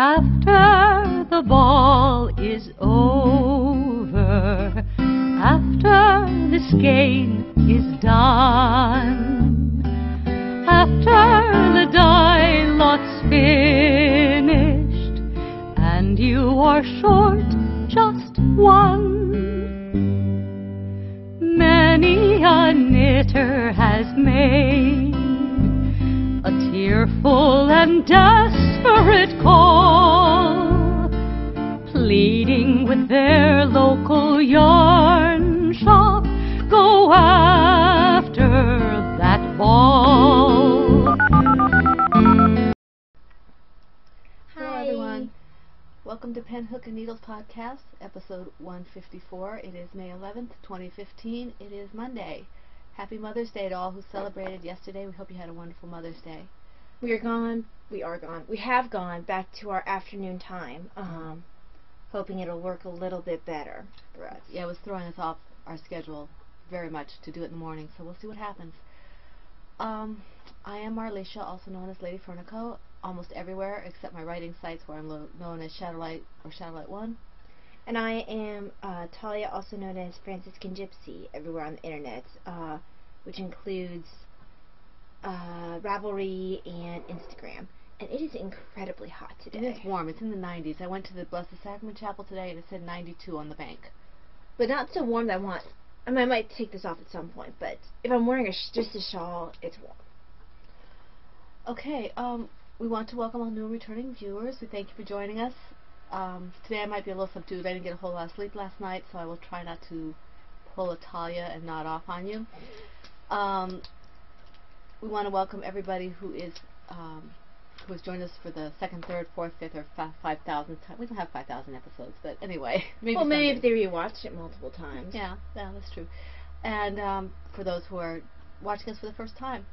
After the ball is over, after the skein Welcome to Pen Hook and Needles Podcast, episode 154. It is May 11th, 2015. It is Monday. Happy Mother's Day to all who celebrated yesterday. We hope you had a wonderful Mother's Day. We are gone. We are gone. We have gone back to our afternoon time, um, hoping it'll work a little bit better for us. Yeah, it was throwing us off our schedule very much to do it in the morning, so we'll see what happens. Um, I am Marlisha, also known as Lady Fernico, almost everywhere except my writing sites where I'm lo- known as Shadowlight or Shadowlight 1. And I am uh, Tahlia, also known as Franciscan Gypsy, everywhere on the internet, uh, which includes uh, Ravelry and Instagram. And it is incredibly hot today. It is warm. It's in the 90s. I went to the Blessed Sacrament Chapel today and it said 92 on the bank. But not so warm that I want. I mean, I might take this off at some point, but if I'm wearing a sh- just a shawl, it's warm. Okay, um, we want to welcome all new and returning viewers. We thank you for joining us. Um, today I might be a little subdued. I didn't get a whole lot of sleep last night, so I will try not to pull a Tahlia and nod off on you. Um, we want to welcome everybody who is um, who has joined us for the second, third, fourth, fifth, or fi- five thousandth time. We don't have five thousand episodes, but anyway, maybe well, maybe someday. if they rewatched it multiple times. Yeah, yeah, that's true. And um, for those who are watching us for the first time,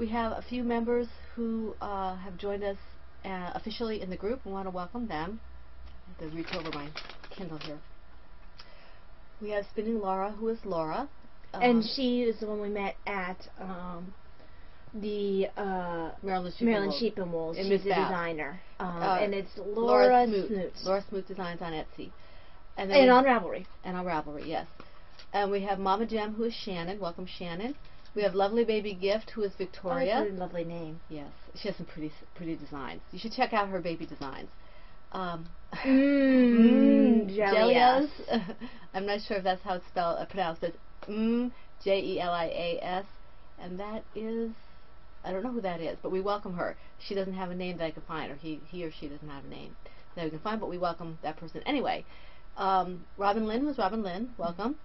we have a few members who uh, have joined us uh, officially in the group. We want to welcome them. I have to reach over my Kindle here. We have Spinning Laura, who is Laura. And Um, she is the one we met at um, the uh, Maryland Sheep Maryland and. Sheep and. In She's a designer. Um, Uh, and it's Laura, Smoot. Smoot. Laura Smoot Designs on Etsy. And, then And on Ravelry. and on Ravelry, yes. And we have Mama Gem, who is Shannon. Welcome, Shannon. We have Lovely Baby Gift, who is Victoria. Oh, that's a lovely name. Yes, she has some pretty pretty designs. You should check out her baby designs. Um, Mmm, Jelias. I'm not sure if that's how it's spelled, uh, pronounced, but mm, J E L I A S, and that is I don't know who that is, but we welcome her. She doesn't have a name that I can find, or he he or she doesn't have a name that we can find, but we welcome that person anyway. Um, Robin Lynn was Robin Lynn. Welcome.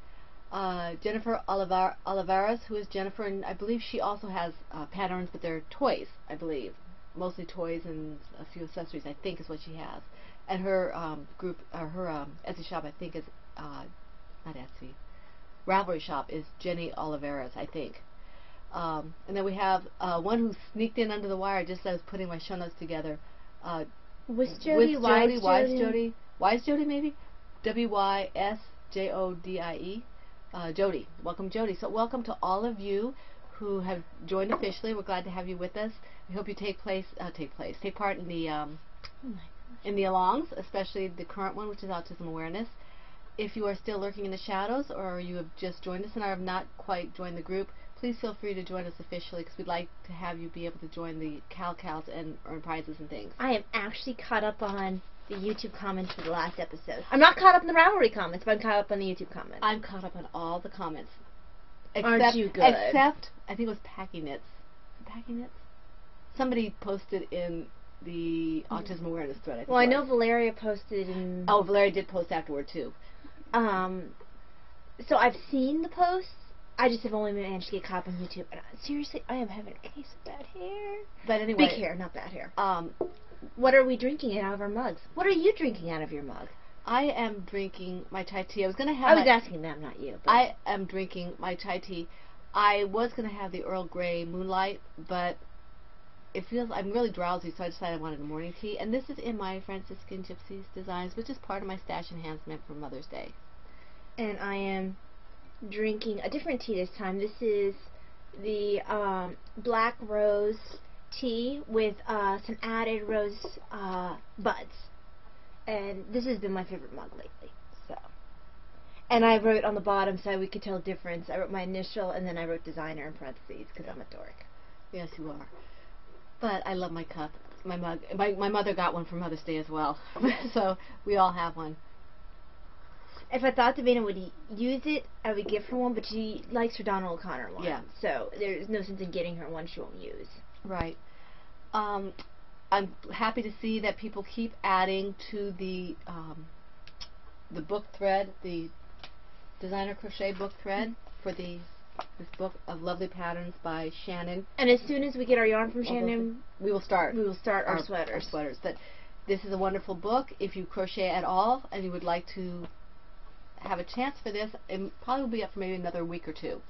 Uh, Jennifer Olivar- Olivares, who is Jennifer, and I believe she also has uh, patterns, but they're toys, I believe. Mostly toys and a few accessories, I think, is what she has. And her um, group, or her um, Etsy shop, I think, is uh, not Etsy. Ravelry shop is Jenny Olivares, I think. Um, and then we have uh, one who sneaked in under the wire just as I was putting my show notes together. Uh, Wis with Jody, Wise Jody, Wise Jody. Jody, Wise Jody, maybe W Y S J O D I E. Uh, Jody, welcome Jody. So welcome to all of you who have joined officially. We're glad to have you with us. We hope you take place, uh, take place, take part in the um, in the alongs, especially the current one, which is autism awareness. If you are still lurking in the shadows, or you have just joined us and have not quite joined the group, please feel free to join us officially because we'd like to have you be able to join the Cal Cals and earn prizes and things. I am actually caught up on the YouTube comments for the last episode. I'm not caught up in the Ravelry comments, but I'm caught up on the YouTube comments. I'm caught up on all the comments. Aren't you good? Except, I think it was Packing Knits. Packing Knits? Somebody posted in the autism awareness thread. I think well, I know. Valeria posted in. Oh, Valeria did post afterward too. Um, so I've seen the posts. I just have only managed to get caught up on YouTube. And I, seriously, I am having a case of bad hair. But anyway, Big hair, not bad hair. Um, What are we drinking out of our mugs? What are you drinking out of your mug? I am drinking my chai tea. I was gonna have. I was asking them, not you. But I am drinking my chai tea. I was gonna have the Earl Grey Moonlight, but it feels I'm really drowsy, so I decided I wanted a morning tea. And this is in my Franciscan Gypsies designs, which is part of my stash enhancement for Mother's Day. and I am drinking a different tea this time. This is the um, Black Rose tea with uh, some added rose uh, buds, and this has been my favorite mug lately. So, and I wrote on the bottom so we could tell the difference. I wrote my initial and then I wrote designer in parentheses because I'm a dork. Yes, you are. But I love my cup, my mug. My my mother got one for Mother's Day as well, so we all have one. If I thought Davina would use it, I would give her one, but she likes her Donald O'Connor one. Yeah. So there's no sense in getting her one she won't use. Right. Um, I'm happy to see that people keep adding to the um, the book thread, the designer crochet book thread for the this book of lovely patterns by Shannon. And as soon as we get our yarn from Shannon, We will start we will start our, our sweaters. Our sweaters. But this is a wonderful book. If you crochet at all and you would like to have a chance for this, it probably will be up for maybe another week or two.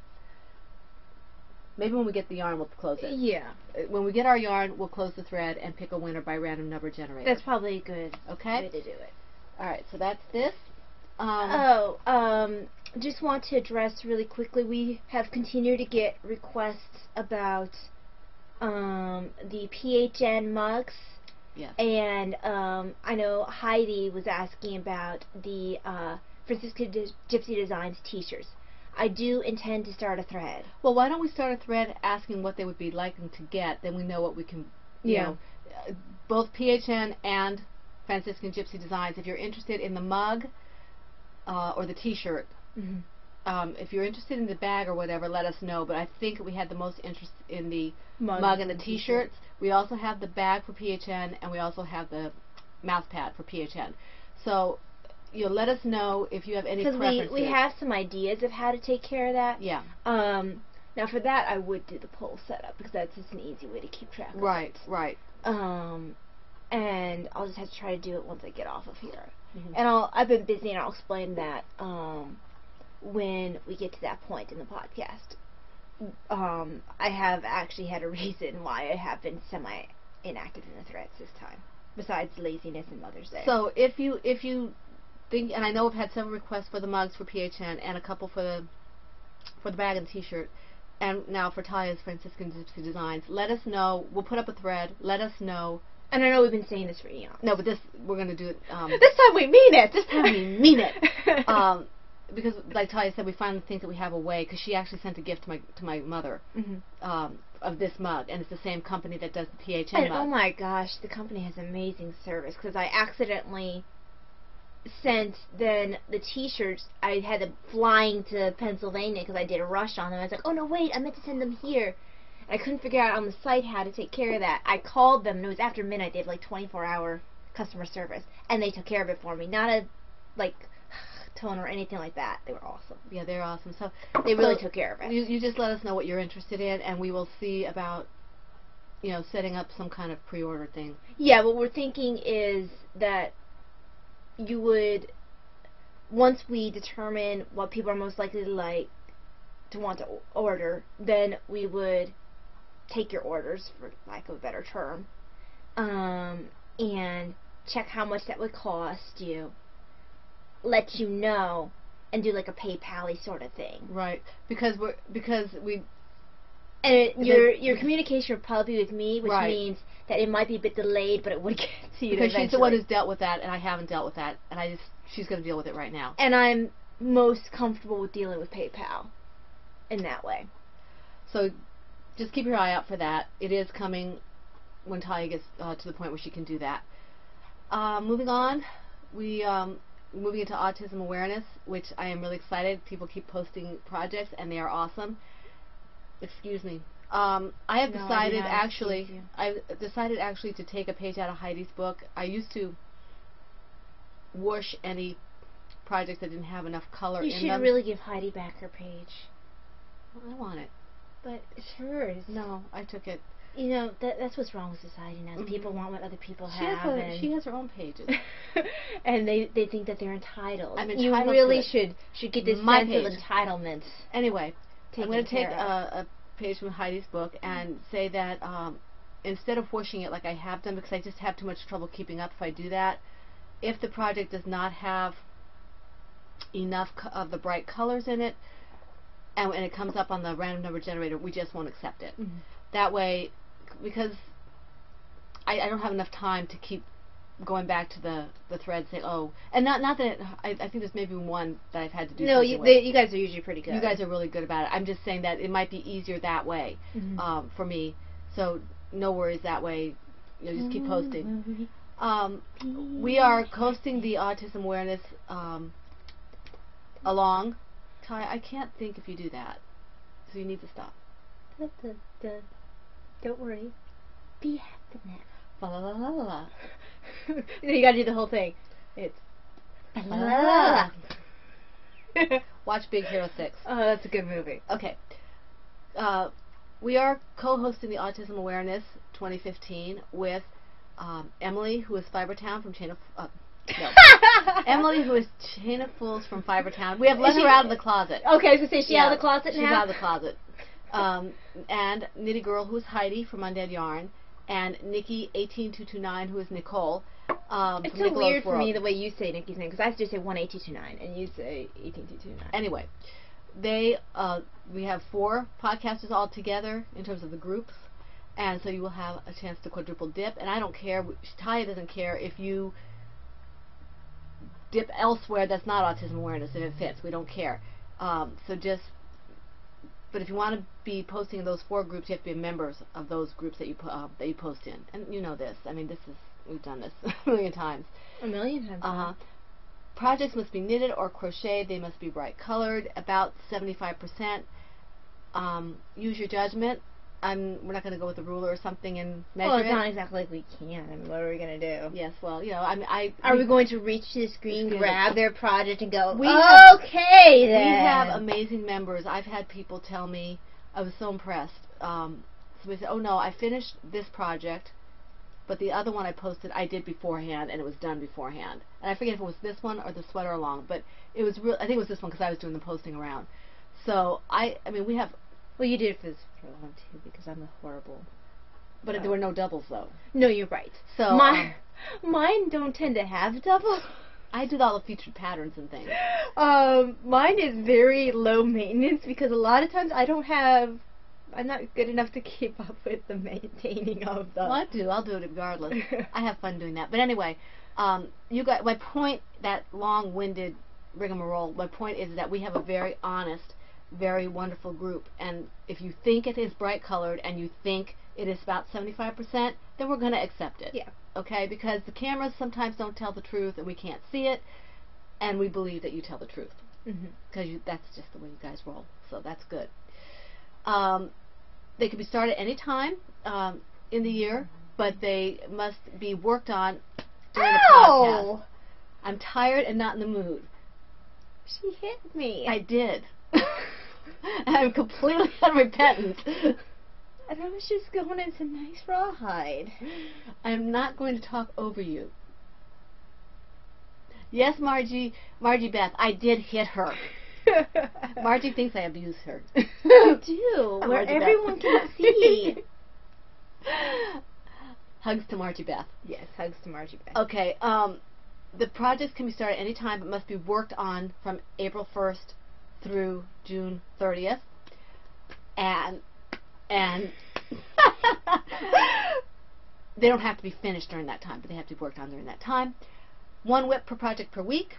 Maybe when we get the yarn, we'll close it. Yeah, When we get our yarn, we'll close the thread and pick a winner by random number generator. that's probably a good okay. way to do it. All right. So that's this. Um, Oh, um, just want to address really quickly. We have continued to get requests about um, the PHN mugs, yes. and um, I know Heidi was asking about the uh, Franciscan Gypsy Designs T-shirts. I do intend to start a thread. Well, why don't we start a thread asking what they would be liking to get? Then we know what we can. You Yeah. know, uh, both PHN and Franciscan Gypsy Designs. If you're interested in the mug uh, or the T-shirt, Mm-hmm. um, if you're interested in the bag or whatever, let us know. But I think we had the most interest in the Mug mug and the and T-shirts. We also have the bag for PHN, and we also have the mouse pad for PHN. So, you know, let us know if you have any Because we, we have some ideas of how to take care of that. Yeah. Um, now for that, I would do the poll setup because that's just an easy way to keep track. of Right. it. Right. Um, and I'll just have to try to do it once I get off of here. Mhm. And I'll I've been busy, and I'll explain that um, when we get to that point in the podcast. Um, I have actually had a reason why I have been semi inactive in the threads this time, besides laziness and Mother's Day. So if you if you think, and I know we've had several requests for the mugs for PHN and a couple for the for the bag and T-shirt, and now for Taya's Franciscan Gypsy Designs. Let us know. We'll put up a thread. Let us know. and I know we've been saying this for eons. No, but this we're gonna do it. Um, this time we mean it. this time we mean it. um, because, like Taya said, we finally think that we have a way. Because she actually sent a gift to my to my mother Mhm. um, of this mug, and it's the same company that does the PHN And mug. oh my gosh, the company has amazing service because I accidentally sent then the T-shirts. I had them flying to Pennsylvania because I did a rush on them. I was like, oh no, wait, I meant to send them here. I couldn't figure out on the site how to take care of that. I called them, and it was after midnight. They have like 24-hour customer service, and they took care of it for me. Not a like tone or anything like that. They were awesome. yeah, they're awesome. So They So, really took care of it. You, you just let us know what you're interested in, and we will see about, you know, setting up some kind of pre-order thing. Yeah, what we're thinking is that you would, once we determine what people are most likely to like, to want to order, then we would take your orders, for lack of a better term, um, and check how much that would cost you, let you know, and do like a PayPal sort of thing. Right. Because we're because we And it, your your communication would probably be with me, which Right. means that it might be a bit delayed, but it would get to you because she's the one who's dealt with that, and I haven't dealt with that, and I just she's going to deal with it right now. and I'm most comfortable with dealing with PayPal in that way. So just keep your eye out for that. It is coming when Tahlia gets uh, to the point where she can do that. Uh, moving on, we um, moving into autism awareness, which I am really excited. People keep posting projects, and they are awesome. Excuse me. Um, I have No, decided actually. I've decided actually to take a page out of Heidi's book. I used to whoosh any projects that didn't have enough color You in should them. really give Heidi back her page. I want it. But it's hers. No, I took it. You know, that that's what's wrong with society now. is Mhm. People want what other people She have. has, a, she has her own pages. and they they think that they're entitled. I'm you entitled to really should should get this My sense of entitlement. Anyway, I'm going to take a, a page from Heidi's book and say that um, instead of whooshing it like I have done, because I just have too much trouble keeping up if I do that, if the project does not have enough of the bright colors in it, and, and it comes up on the random number generator, we just won't accept it. Mhm. That way, because I, I don't have enough time to keep going back to the the thread saying oh and not not that I, I think there's maybe one that I've had to do No, you, with. they, you guys are usually pretty good. you guys are really good about it I'm just saying that it might be easier that way Mhm. um, for me so no worries that way you know just keep posting um, we are coasting the autism awareness um, along Ty I can't think if you do that so you need to stop Da, da, da. Don't worry. Be happy now. La la la la la la. no, you gotta do the whole thing. It's. Watch Big Hero 6 Oh, that's a good movie. Okay. Uh, we are co-hosting the Autism Awareness 2015 with um, Emily, who is Fibertown from Chain of uh, no. Emily, who is Chain of Fools from Fibertown. We have let she- her out of the closet. Okay, I was gonna say, is she out of the closet she's now? She's out of the closet. Um, and Nitty Girl, who's Heidi from Undead Yarn, and Nikki 18229, who is Nicole. Um, It's so Nicolo's weird for me the way you say Nikki's name because I just say one eight two two nine and you say eighteen two two nine. anyway, they uh, we have four podcasters all together in terms of the groups, and so you will have a chance to quadruple dip. And I don't care. Tahlia doesn't care if you dip elsewhere that's not autism awareness if it fits. We don't care. Um, so just. But if you want to be posting in those four groups, you have to be members of those groups that you uh, that you post in. And you know this. I mean, this is we've done this a million times. A million times. Uh huh. Projects must be knitted or crocheted. They must be bright colored, about 75%. Um, use your judgment. I'm, we're not going to go with a ruler or something and measure Well, it's it. not exactly like we can. I mean, what are we gonna do? Yes, well, you know, I mean, I. Are we going to reach to the screen, grab their project, and go? We have- okay, then. We have amazing members. I've had people tell me, I was so impressed. Um, somebody said, "Oh no, I finished this project, but the other one I posted, I did beforehand, and it was done beforehand." And I forget if it was this one or the sweater along, but it was real. I think it was this one because I was doing the posting around. So I, I mean, we have, Well, you did it for this for long too because I'm a horrible. but there were no doubles though. No, you're right. So um, mine, mine don't tend to have doubles. I did all the featured patterns and things. Um, mine is very low maintenance because a lot of times I don't have. I'm not good enough to keep up with the maintaining of the. Well, I do. I'll do it regardless. I have fun doing that. But anyway, um, you got my point. That long-winded rigmarole. My point is that we have a very honest, very wonderful group. And if you think it is bright colored and you think it is about 75%, then we're going to accept it. Yeah. Okay? Because the cameras sometimes don't tell the truth and we can't see it, and we believe that you tell the truth Mhm. because that's just the way you guys roll. So that's good. Um, they can be started any time um, in the year, but they must be worked on during the podcast. I'm tired and not in the mood. She hit me. I did. I'm completely unrepentant. and I was just going into nice rawhide. I'm not going to talk over you. Yes, Margie, Margie Beth, I did hit her. Margie thinks I abuse her. You do, where Margie Beth. everyone can see. Hugs to Margie Beth. yes, hugs to Margie Beth. Okay, um, the projects can be started any time but must be worked on from April 1st through June 30th. And, and, they don't have to be finished during that time, but they have to be worked on during that time. One WIP per project per week.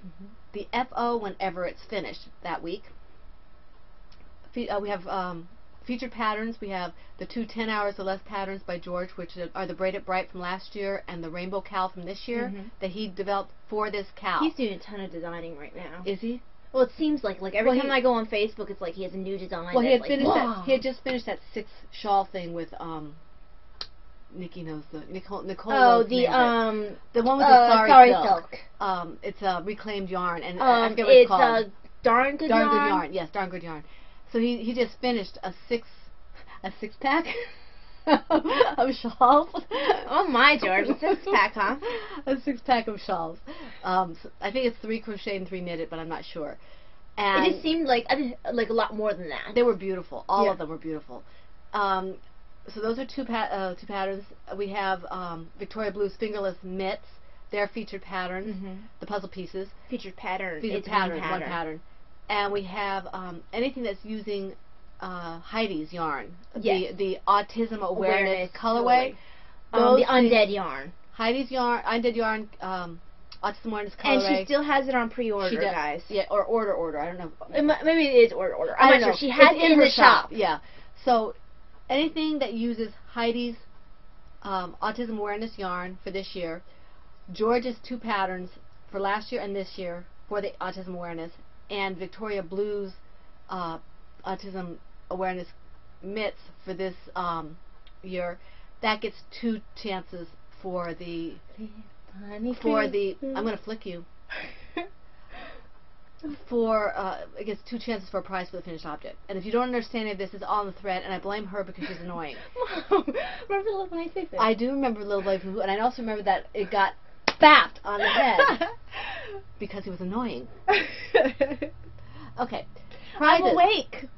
The FO whenever it's finished that week. Fe- uh, we have um, featured patterns. We have the two 10 hours or less patterns by George, which are the Braided Bright from last year and the Rainbow Cow from this year Mhm. that he developed for this cow. He's doing a ton of designing right now. Is he? Well, it seems like like every Well, time he- I go on Facebook, it's like he has a new design. Well, he had that's finished like, that. He had just finished that six shawl thing with um. Nikki knows the Nicole. Nicole. Oh, the names it. um, the one with uh, the sorry, sari silk. silk. Um, it's a reclaimed yarn, and I Um, forget what it's, it's called. a darn good darn yarn. good yarn. Yes, darn good yarn. So he he just finished a six a six pack of shawls. Oh my, George, a six pack, huh? a six pack of shawls. Um, so I think it's three crochet and three knitted, but I'm not sure. And It just seemed like like a lot more than that. they were beautiful. All Yeah. of them were beautiful. Um, so those are two pa- uh, two patterns. We have um, Victoria Blue's fingerless mitts. They're featured patterns. Mhm. The puzzle pieces. Featured pattern. Featured it's patterns. one pattern. One pattern. And we have um, anything that's using uh, Heidi's yarn. Yes. The the autism awareness, Awareness, colorway. colorway. Um, the undead yarn. Heidi's yarn, Undead yarn, um, Autism Awareness colorway. And she still has it on pre-order, She does- guys. Yeah, or order order. I don't know. It mi- Maybe it is order order. I I'm don't not know. sure. She has It's it in, the shop. Yeah. So anything that uses Heidi's um, autism awareness yarn for this year, George's two patterns for last year and this year for the autism awareness, and Victoria Blue's uh, autism awareness mitts for this um, year, that gets two chances for the for the. I'm gonna flick you. for uh, I guess two chances for a prize for the finished object. And if you don't understand any of this, it's all in the thread, and I blame her because she's annoying. Remember the when I do remember Little Boy Who, and I also remember that it got bapped on the head because he was annoying. Okay, I'm awake.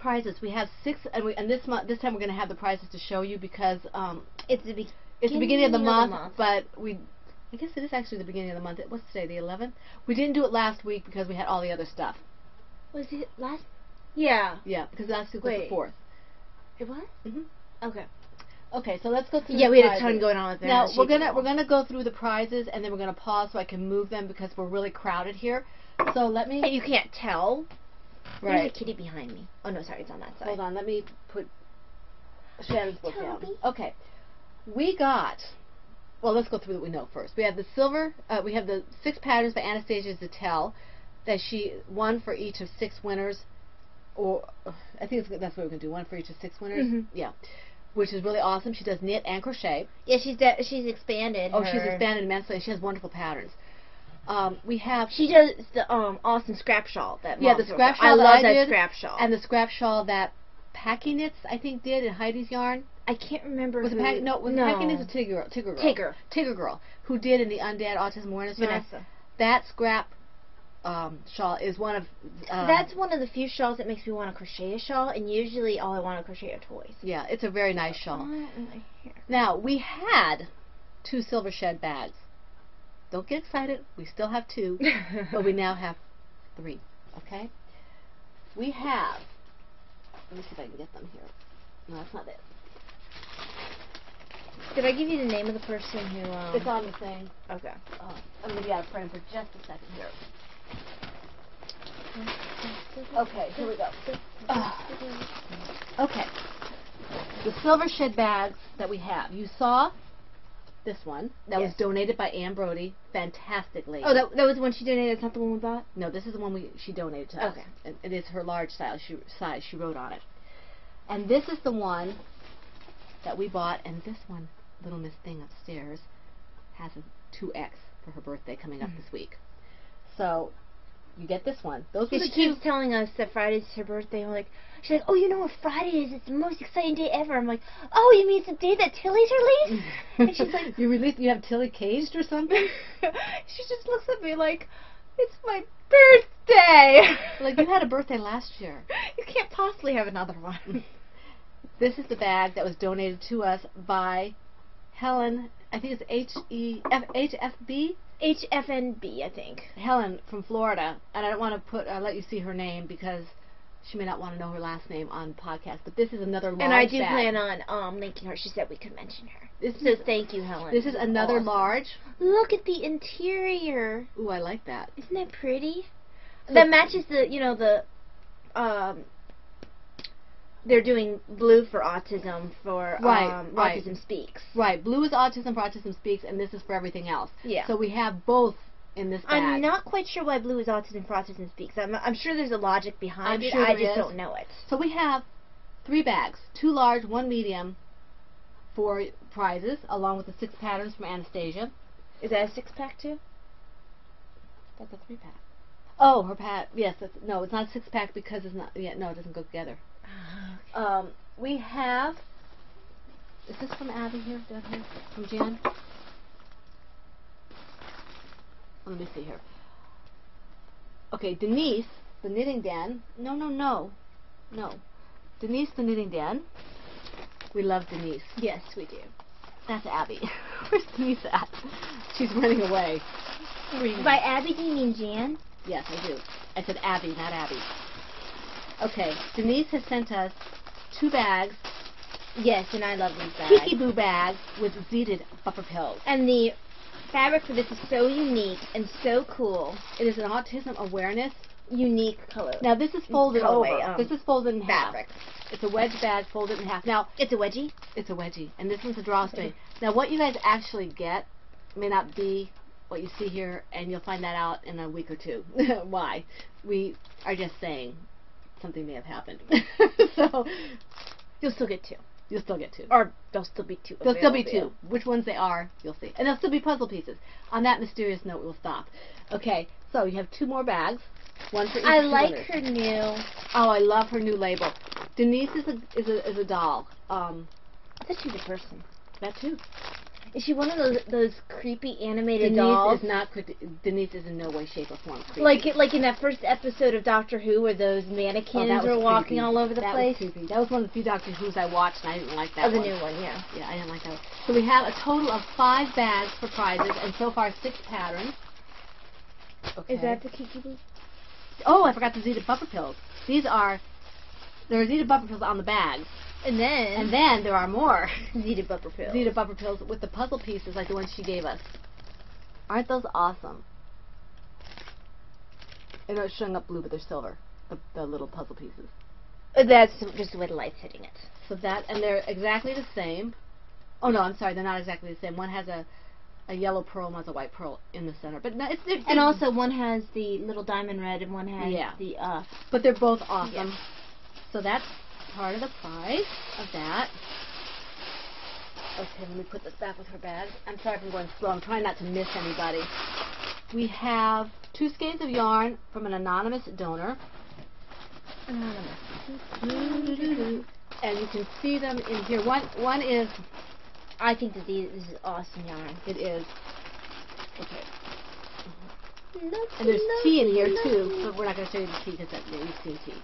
Prizes. We have six, and, we, and this month, this time we're going to have the prizes to show you because um, It's the beginning. it's the beginning of the, Beginning of the month, month. but we. I guess it is actually the beginning of the month. It, what's today? The 11th. We didn't do it last week because we had all the other stuff. Was it last? Yeah. Yeah, because last week was the fourth. It was. Mhm. Okay. Okay, so let's go through. Yeah, the we had a ton going on with that. Now we're gonna we're gonna go through the prizes and then we're gonna pause so I can move them because we're really crowded here. So let me. Hey, you can't tell. There's right. a kitty behind me. Oh no, sorry, it's on that side. Hold on. Let me put Shannon's book down. Okay. We got. Well, let's go through what we know first. We have the silver. Uh, we have the six patterns by Anastasia Zattel that she one for each of six winners, or I think it's, that's what we're gonna do. One for each of six winners. Mhm. Yeah. Which is really awesome. She does knit and crochet. Yeah, she's de- she's expanded. Oh, she's expanded immensely. and She has wonderful patterns. Um, we have She does the um awesome scrap shawl that. Yeah, the scrap shawl I love I that did, scrap shawl. and the scrap shawl that Packy Knits I think did in Heidi's yarn. I can't remember Was who. Pack, no, was no. Packy Knits or Tigger Girl? Tigger Girl. Tigger. Tigger Girl, who did in the Undead Autism Awareness yarn. Vanessa. That scrap um, shawl is one of. Um, That's one of the few shawls that makes me want to crochet a shawl, and usually all I want to crochet are toys. yeah, it's a very nice shawl. Now we had two silver shed bags. Don't get excited. We still have two, but we now have three. Okay. We have. Let me see if I can get them here. No, that's not it. Did I give you the name of the person who? Um, It's on the thing. Okay. Oh, I'm gonna be out of frame for just a second here. Okay, here we go. Ah. Okay. The silver shed bags that we have. You saw this one that was donated by Ann Brody. Fantastic lady. Oh, that, that was the one she donated. It's not the one we bought. No, this is the one we she donated to us. Okay. And it is her large size. She size she wrote on it. And this is the one that we bought. And this one, little Miss Thing upstairs, has a two X for her birthday coming up Mhm. this week. So you get this one. Those were the she two. keeps telling us that Friday's her birthday. I'm like, she's like, oh, you know what Friday is? It's the most exciting day ever. I'm like, oh, you mean it's the day that Tilly's released? and she's like, you released. You have Tilly caged or something? she just looks at me like, it's my birthday. like you had a birthday last year. you can't possibly have another one. This is the bag that was donated to us by Helen. I think it's H E F H F B. HFNB, I think. Helen from Florida, and I don't want to put uh, let you see her name because she may not want to know her last name on podcast. But this is another large And I do plan on um linking her. She said we could mention her. This So is thank you, Helen. this is another awesome. large. Look at the interior. Ooh, I like that. Isn't that pretty? So- that matches the, you know, the, um, they're doing blue for autism for Right, um, right. Autism Speaks. Right, blue is autism for autism speaks, and this is for everything else. Yeah. So we have both in this bag. I'm not quite sure why blue is autism for autism speaks. I'm, I'm sure there's a logic behind I'm it. sure I just is. don't know it. So we have three bags, two large, one medium, for prizes, along with the six patterns from Anastasia. Is that a six pack too? That's a three pack. Oh, her pat. Yes, that's, no, it's not a six pack because it's not. Yeah, no, it doesn't go together. Um, we have. Is this from Abby here? Down here from Jan? Let me see here. Okay, Denise, the knitting den. No, no, no, no. Denise, the knitting den. We love Denise. Yes, we do. That's Abby. Where's Denise at? She's running away. By Abby, do you mean Jan? Yes, I do. I said Abby, not Abby. Okay, Denise has sent us two bags Yes, and I love these bags. Kiki Boo bag with Zeeted buffer pills. And the fabric for this is so unique and so cool. It is an autism awareness. Unique color. Now this is folded Colorway, over. um, this is folded in half. It's a wedge bag folded in half. Now It's a wedgie. it's a wedgie, and this one's a drawstring. now what you guys actually get may not be what you see here, and you'll find that out in a week or two. Why? We are just saying something may have happened. so You'll still get two. you'll still get two. Or there'll still be two. There'll still be two. Which ones they are, you'll see. And there'll still be puzzle pieces. On that mysterious note, we'll stop. Okay, so you have two more bags. One for each I like winners. her new. Oh, I love her new label. Denise is a is a is a doll. Um, I thought she was a person. that too. Is she one of those those creepy animated Denise dolls? is not. cre- Denise is in no way, shape, or form. Creepy. Like it, like in that first episode of Doctor Who, where those Oh, mannequins that was were walking creepy. all over the that place. Was creepy. That was one of the few Doctor Who's I watched, and I didn't like that. Oh, the one. new one, yeah. Yeah, I didn't like that. One. So we have a total of five bags for prizes, and so far six patterns. Okay. Is that the Kiki? Oh, I forgot the Zeta buffer pills. These are there are Zeta buffer pills on the bags, And then and then there are more Zeta Buffer Pill. Zeta buffer pills with the puzzle pieces like the ones she gave us. Aren't those awesome? Know it's showing up blue, but they're silver. The, the little puzzle pieces. Uh, That's just the way the light's hitting it. So that and they're exactly the same. Oh no, I'm sorry, they're not exactly the same. One has a a yellow pearl and one has a white pearl in the center, but no, it's they're, And also, one has the little diamond red, and one has Yeah. the uh. But they're both awesome. Yeah. So that's part of the prize of that. Okay, let me put this back with her bag. I'm sorry if I'm going slow. I'm trying not to miss anybody. We have two skeins of yarn from an anonymous donor. Anonymous. And you can see them in here. One one is I think that these, this is awesome yarn. it is okay. And there's tea in here too, but we're not going to show you the tea because yeah, you've seen tea.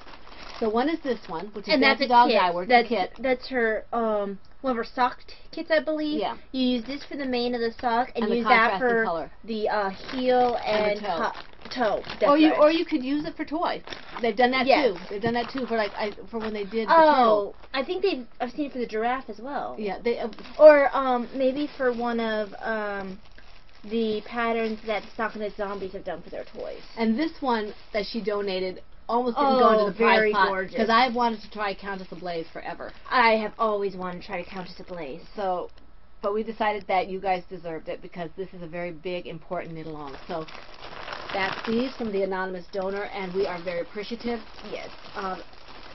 So one is this one, which is And that's a Dog kit. Dye Works, that's, a kit. that's her um one of her sock t- kits, I believe. Yeah. You use this for the main of the sock, and, And use that for color. the uh, heel And and, toe. to- toe. Or you right. or you could use it for toy. They've done that Yes. too. They've done that too for like I, for when they did the Oh, I think they've. I've seen it for the giraffe as well. Yeah, they uh, Or um maybe for one of um the patterns that Stock and Zombies have done for their toys. and this one that she donated almost didn't Oh, go into the very pot gorgeous. because I've wanted to try Countess Ablaze forever. I have always wanted to try to Countess Ablaze. So, but we decided that you guys deserved it because this is a very big, important knit along. So that's these from the anonymous donor, and we are very appreciative. Yes. Um,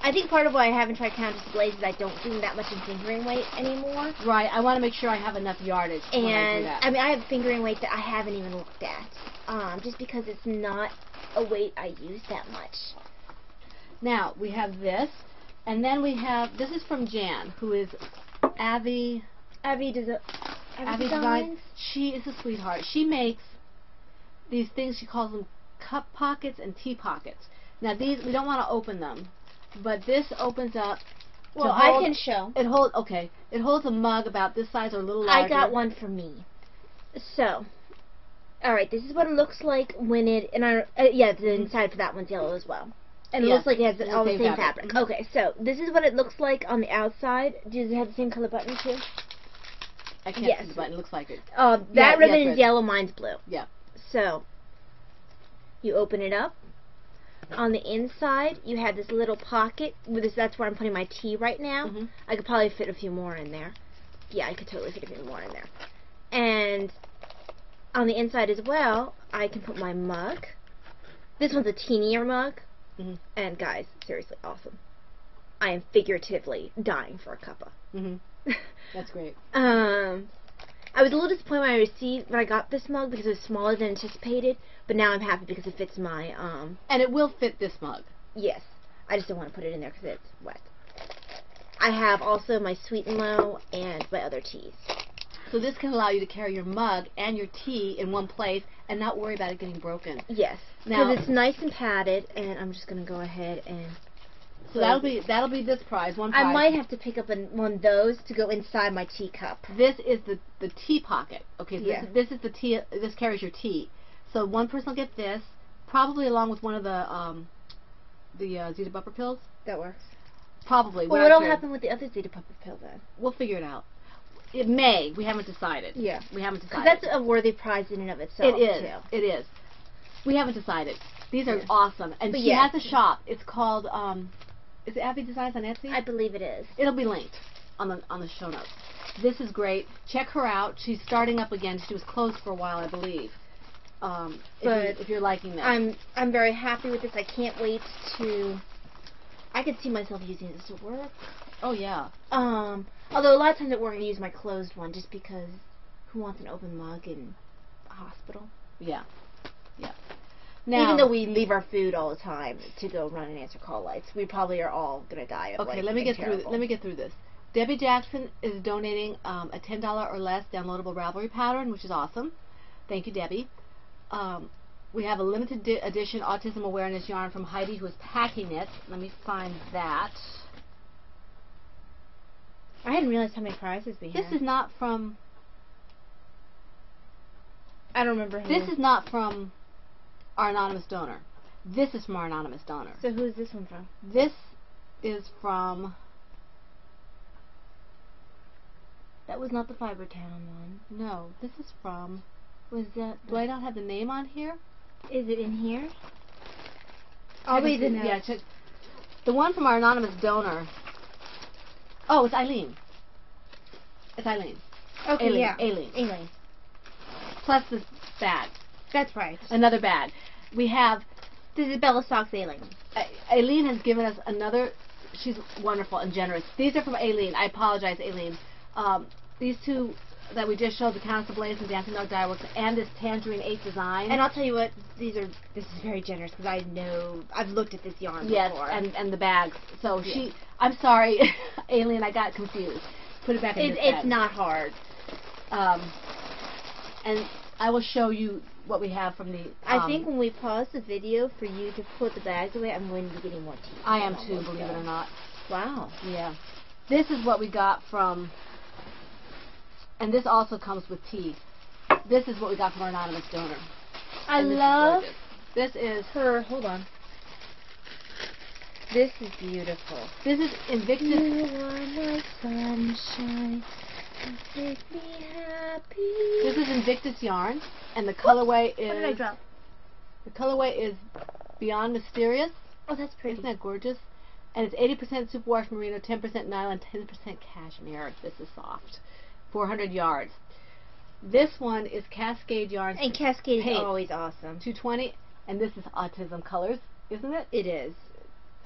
I think part of why I haven't tried Countess Ablaze is I don't do that much in fingering weight anymore. right, I want to make sure I have enough yardage I And that. I mean, I have fingering weight that I haven't even looked at, um, just because it's not a weight I use that much. Now we have this, and then we have this is from Jan, who is Avi Abby does it. Abby Designs. She is a sweetheart. She makes these things. She calls them cup pockets and tea pockets. Now these we don't want to open them, but this opens up. Well, I can show. It holds okay. It holds a mug about this size or a little larger. I got one for me. So, all right, this is what it looks like when it and I uh, yeah the inside for that one's yellow as well. And it Yeah, looks like it has the all the same same fabric. fabric. Okay, so this is what it looks like on the outside. Does it have the same color button too? I can't yes. see the button. It looks like it. Uh, Yeah, that ribbon yes, is right. yellow, mine's blue. Yeah. So, you open it up. On the inside, you have this little pocket. With this, that's where I'm putting my tea right now. Mhm. I could probably fit a few more in there. Yeah, I could totally fit a few more in there. And on the inside as well, I can put my mug. This one's a teenier mug. Mhm. And guys, seriously, awesome. I am figuratively dying for a cuppa. Mhm. That's great. Um, I was a little disappointed when I received when I got this mug because it was smaller than anticipated, but now I'm happy because it fits my um. And it will fit this mug. Yes, I just don't want to put it in there because it's wet. I have also my sweet and low and my other teas. So this can allow you to carry your mug and your tea in one place and not worry about it getting broken. Yes, Now- because it's nice and padded, and I'm just gonna go ahead and. So that'll be that'll be this prize. One prize. I might have to pick up an, one of those to go inside my teacup. This is the the tea pocket. Okay, so Yeah. this, this is the tea. This carries your tea. So one person will get this, probably along with one of the um, the uh, Zeta Buffer pills. That works. Probably. Well, what'll happen with the other Zeta puppet pill then? We'll figure it out. It may. We haven't decided. Yeah. We haven't Because decided. that's a worthy prize in and of itself. It is. Too. It is. We haven't decided. These are Yeah. awesome, and But she yeah. has a shop. It's called um, is it Abby Designs on Etsy? I believe it is. It'll be linked on the on the show notes. This is great. Check her out. She's starting up again. She was closed for a while, I believe. Um, if, But you, if you're liking that, I'm I'm very happy with this. I can't wait to. I could see myself using this at work. oh yeah, Um, although a lot of times at work I use my closed one just because who wants an open mug in a hospital? yeah, yeah. Now, Even though we leave our food all the time to go run and answer call lights, we probably are all gonna die of Okay, like, let me being get through. Let me get through this. Debbie Jackson is donating um, a ten dollar or less downloadable Ravelry pattern, which is awesome. Thank you, Debbie. Um, we have a limited di- edition autism awareness yarn from Heidi, who is packing it. Let me find that. I hadn't realized how many prizes we This had. is not from. I don't remember who. This is not from our anonymous donor. This is from our anonymous donor. So who's this one from? This is from. That was not the Fiber Town one. No, this is from. Was that? Do I not have the name on here? Is it in here? Read the and Yeah, check. The one from our anonymous donor. Oh, it's Eileen. It's Eileen. Okay, Aileen, yeah. Aileen. Aileen. Plus this bag. That's right. Another bag. We have. This is Bella Socks Aileen. Aileen has given us another. She's wonderful and generous. These are from Aileen. I apologize, Aileen. Um, these two that we just showed, the Countess Ablaze and Dancing Dog Dye Works, and this Tangerine 8 design. And I'll tell you what, these are. This is very generous because I know I've looked at this yarn Yes, before. and and the bags. So she. I'm sorry, Aileen. I got confused. Put it back in it's, this it's bag. not hard. Um, and I will show you what we have from the. I um, think when we pause the video for you to put the bags away, I'm going to be getting more tea. I am too. Believe it or not. Wow. Yeah. This is what we got from. And this also comes with tea. This is what we got from our anonymous donor. I And this is love. This is her. Hold on. This is beautiful. this is Invictus. You are my sunshine. You make me happy. This is Invictus yarn, and the colorway What did I is drop? the colorway is Beyond Mysterious. Oh, that's pretty. Isn't that gorgeous? And it's 80% superwash merino, 10% nylon, 10% cashmere. This is soft. 400 yards. This one is Cascade yarn, and Cascade is Paint. always awesome. 220, and this is Autism Colors, isn't it? It is.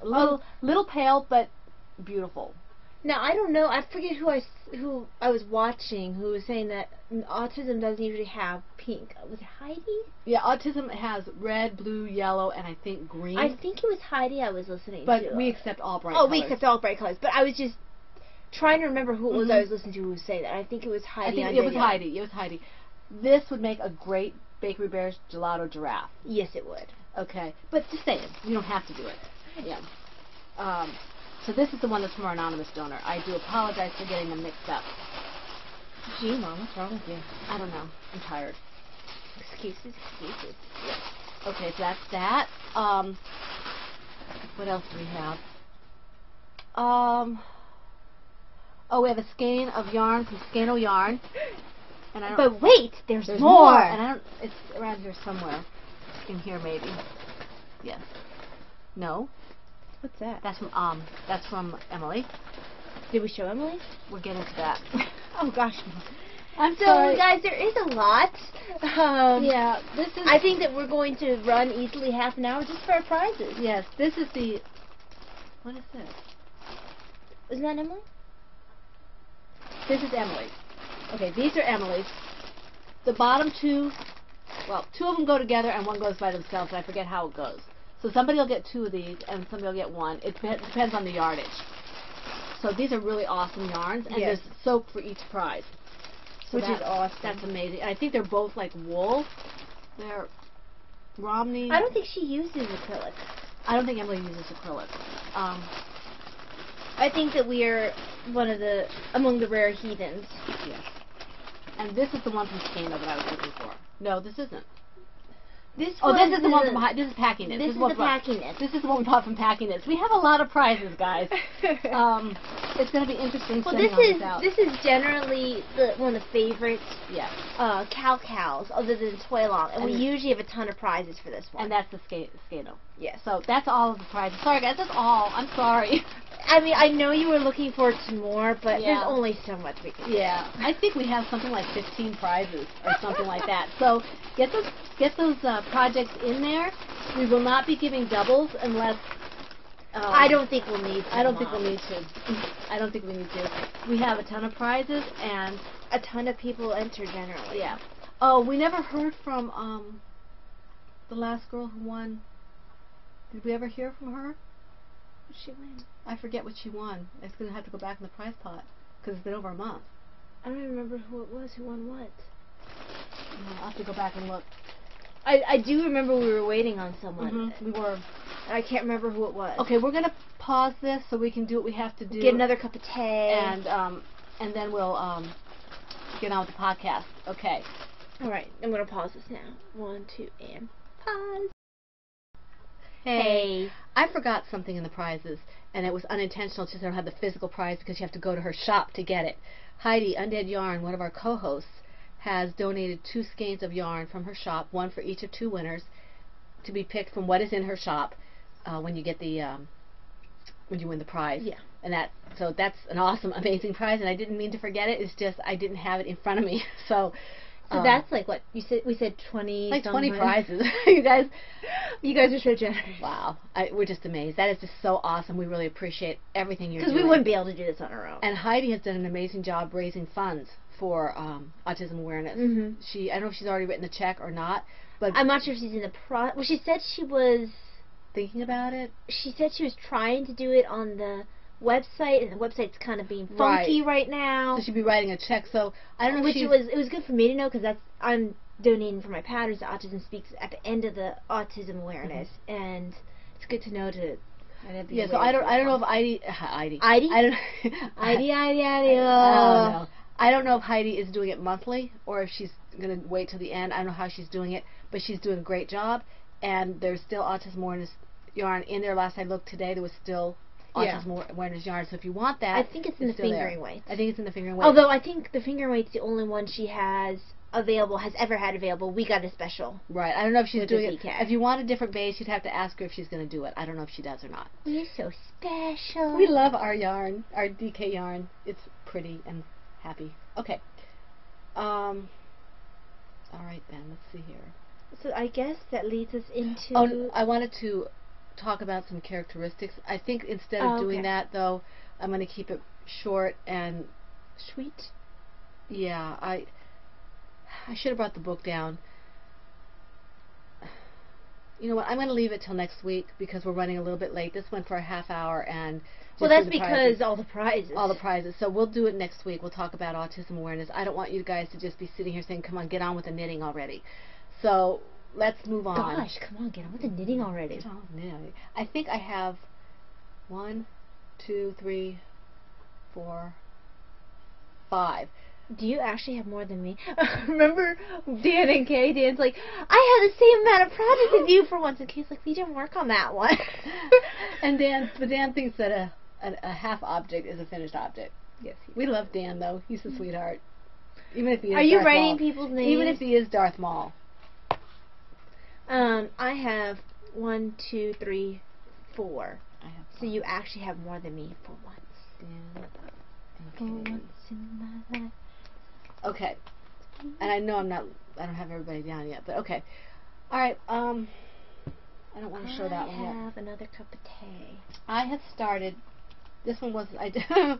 A little, Oh. little pale, but beautiful. Now I don't know. I forget who I who I was watching who was saying that autism doesn't usually have pink. Was it Heidi? Yeah, Autism has red, blue, yellow, and I think green. I think it was Heidi I was listening but to. But we accept all bright oh, we accept all bright colors. But I was just trying to remember who it was Mhm. I was listening to who was saying that. I think it was Heidi. I think it was. Heidi. It was Heidi. This would make a great Bakery Bears gelato giraffe. Yes, it would. Okay, but just saying, you don't have to do it. Yeah. Um, so this is the one that's from our anonymous donor. I do apologize for getting them mixed up. Gee, mom, what's wrong with you? I don't know. I'm tired. Excuses, excuses. Okay, so that's that. Um, what else do we have? Um, oh, we have a skein of yarn from Scano Yarn. And I don't, But wait, there's, there's more. more. And I don't. It's around here somewhere. In here, maybe. Yes. No, What's that? that's from um. That's from Emily. Did we show Emily? We'll get into that. Oh gosh. I'm So sorry. guys, there is a lot. Um, yeah, this is. I think that we're going to run easily half an hour just for our prizes. Yes, this is the. What is this? Isn't that Emily? This is Emily's. Okay, these are Emily's. The bottom two, well, two of them go together and one goes by themselves, and I forget how it goes. So somebody will get two of these, and somebody will get one. It dep- depends on the yardage. So these are really awesome yarns, and Yes. there's soap for each prize. So Which is awesome. That's amazing. And I think they're both like wool. They're Romney. I don't think she uses acrylic. I don't think Emily uses acrylic. Um, I think that we are one of the among the rare heathens. yes. And this is the one from Scano that I was looking for. No, this isn't. This Oh, this is the one from Hi- this is packing it. This is what the we bought- packing it. This is the one we bought from packing it. We have a lot of prizes, guys. um, it's going to be interesting. well, this is this is generally the one of the favorites yeah, uh, cow cows other than Toy Long, and, we usually have a ton of prizes for this one. and that's the skate Skato. yes. So that's all of the prizes. Sorry, guys, that's all. I'm sorry. I mean, I know you were looking forward to more, but Yeah. there's only so much we can. do. Yeah, I think we have something like 15 prizes or something like that. So get those get those uh, projects in there. We will not be giving doubles unless. Um, I don't think we'll need. To, I don't think we'll need to. I don't think we need to. We have a ton of prizes and A ton of people enter generally. yeah. Oh, we never heard from um the last girl who won. Did we ever hear from her? What'd she win? I forget what she won. It's gonna have to go back in the prize pot because it's been over a month. I don't even remember who it was who won what. I'll have to go back and look. I I do remember we were waiting on someone. Mhm, We were. I can't remember who it was. Okay, we're gonna pause this so we can do what we have to do. Get another cup of tea. and um, and then we'll um, get on with the podcast. Okay. all right, I'm gonna pause this now. One, two, and pause. Hey. I forgot something in the prizes, and it was unintentional. Just I don't have the physical prize because you have to go to her shop to get it. Heidi Undead Yarn, one of our co-hosts, has donated two skeins of yarn from her shop, one for each of two winners, to be picked from what is in her shop uh, when you get the um, when you win the prize. Yeah. And that so that's an awesome, amazing prize, and I didn't mean to forget it. It's just I didn't have it in front of me, so. So um, that's like what you said. We said twenty. like 20 prizes. you guys, You guys are so generous. wow. I, we're just amazed. That is just so awesome. We really appreciate everything you're doing. Because we wouldn't be able to do this on our own. And Heidi has done an amazing job raising funds for um, autism awareness. Mhm. She, I don't know if she's already written the check or not, but I'm not sure if she's in the pro. Well, she said she was. thinking about it. She said she was trying to do it on the website, and the website's kind of being funky right, now. So she'd be writing a check. So I don't know which if she's, was it was good for me to know because that's I'm donating for my patterns to Autism Speaks at the end of the autism awareness, mm-hmm. and it's good to know to be. Yeah, so I don't, I don't know if Heidi, uh, Heidi, Heidi? I don't, Heidi, Heidi, Heidi. I don't oh. know. I don't know if Heidi is doing it monthly or if she's going to wait till the end. I don't know how she's doing it, but she's doing a great job. And there's still autism awareness yarn in there. Last I looked today, there was still Yeah. awareness yarn. So if you want that, I think it's in the there. fingering weights. I think it's in the fingering weight. Although I think the finger weight's the only one she has available, has ever had available. We got a special. right, I don't know if she's doing it. If you want a different base, you'd have to ask her if she's going to do it. I don't know if she does or not. We're so special. We love our yarn, our DK yarn. It's pretty and happy. Okay. Um. All right then. Let's see here. So I guess that leads us into. Oh, I wanted to talk about some characteristics. I think instead of Oh, doing that, though, I'm going to keep it short and sweet. yeah. I I should have brought the book down. You know what? I'm going to leave it till next week because we're running a little bit late. This went for a half hour and. Well, that's because all the prizes. all the prizes. So we'll do it next week. We'll talk about autism awareness. I don't want you guys to just be sitting here saying, "Come on, get on with the knitting already." So let's move on. Gosh, come on, get on with the knitting already. Get on knitting. I think I have one, two, three, four, five. Do you actually have more than me? Remember Dan and Kay? Dan's like, I have the same amount of projects as you for once. And Kay's like, we didn't work on that one. and Dan, but Dan thinks that a, a a half object is a finished object. yes. We love Dan though. He's a sweetheart. Even if he is Are you Darth writing Maul. people's names? Even if he is Darth Maul. Um, I have one, two, three, four. I have So you actually have more than me for once. Dan. For Okay. once in my life. Okay. And I know I'm not. I don't have everybody down yet, but okay. All right. Um, I don't want to show that I one yet. have another cup of tea. I have started. This one was I.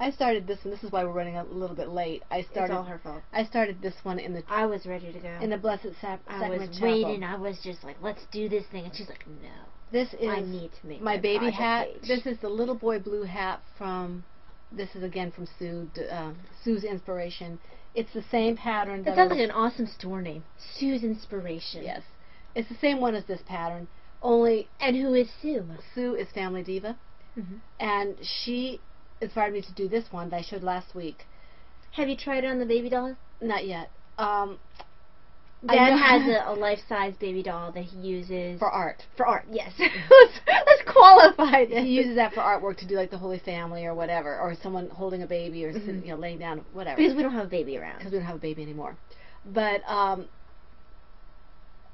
I started this one. This is why we're running a little bit late. I started. It's all her fault. I started this one in the I was ready to go. in the Blessed Sac- I was Chapel. waiting. I was just like, let's do this thing. And she's like, no. This is I need to make my my baby hat. page. This is the little boy blue hat from. This is again from Sue. Uh, Sue's inspiration. It's the same pattern. That that sounds like an awesome store name. Sue's Inspiration. Yes, it's the same one as this pattern. Only And who is Sue? Sue is Family Diva, Mhm. and she inspired me to do this one that I showed last week. Have you tried it on the baby doll? Not yet. Um, Dad has a, a life-size baby doll that he uses for art. for art. Yes, let's, let's qualify this. He uses that for artwork to do like the Holy Family or whatever, or someone holding a baby or sit- Mhm. you know laying down whatever. because we don't have a baby around. because we don't have a baby anymore. But um,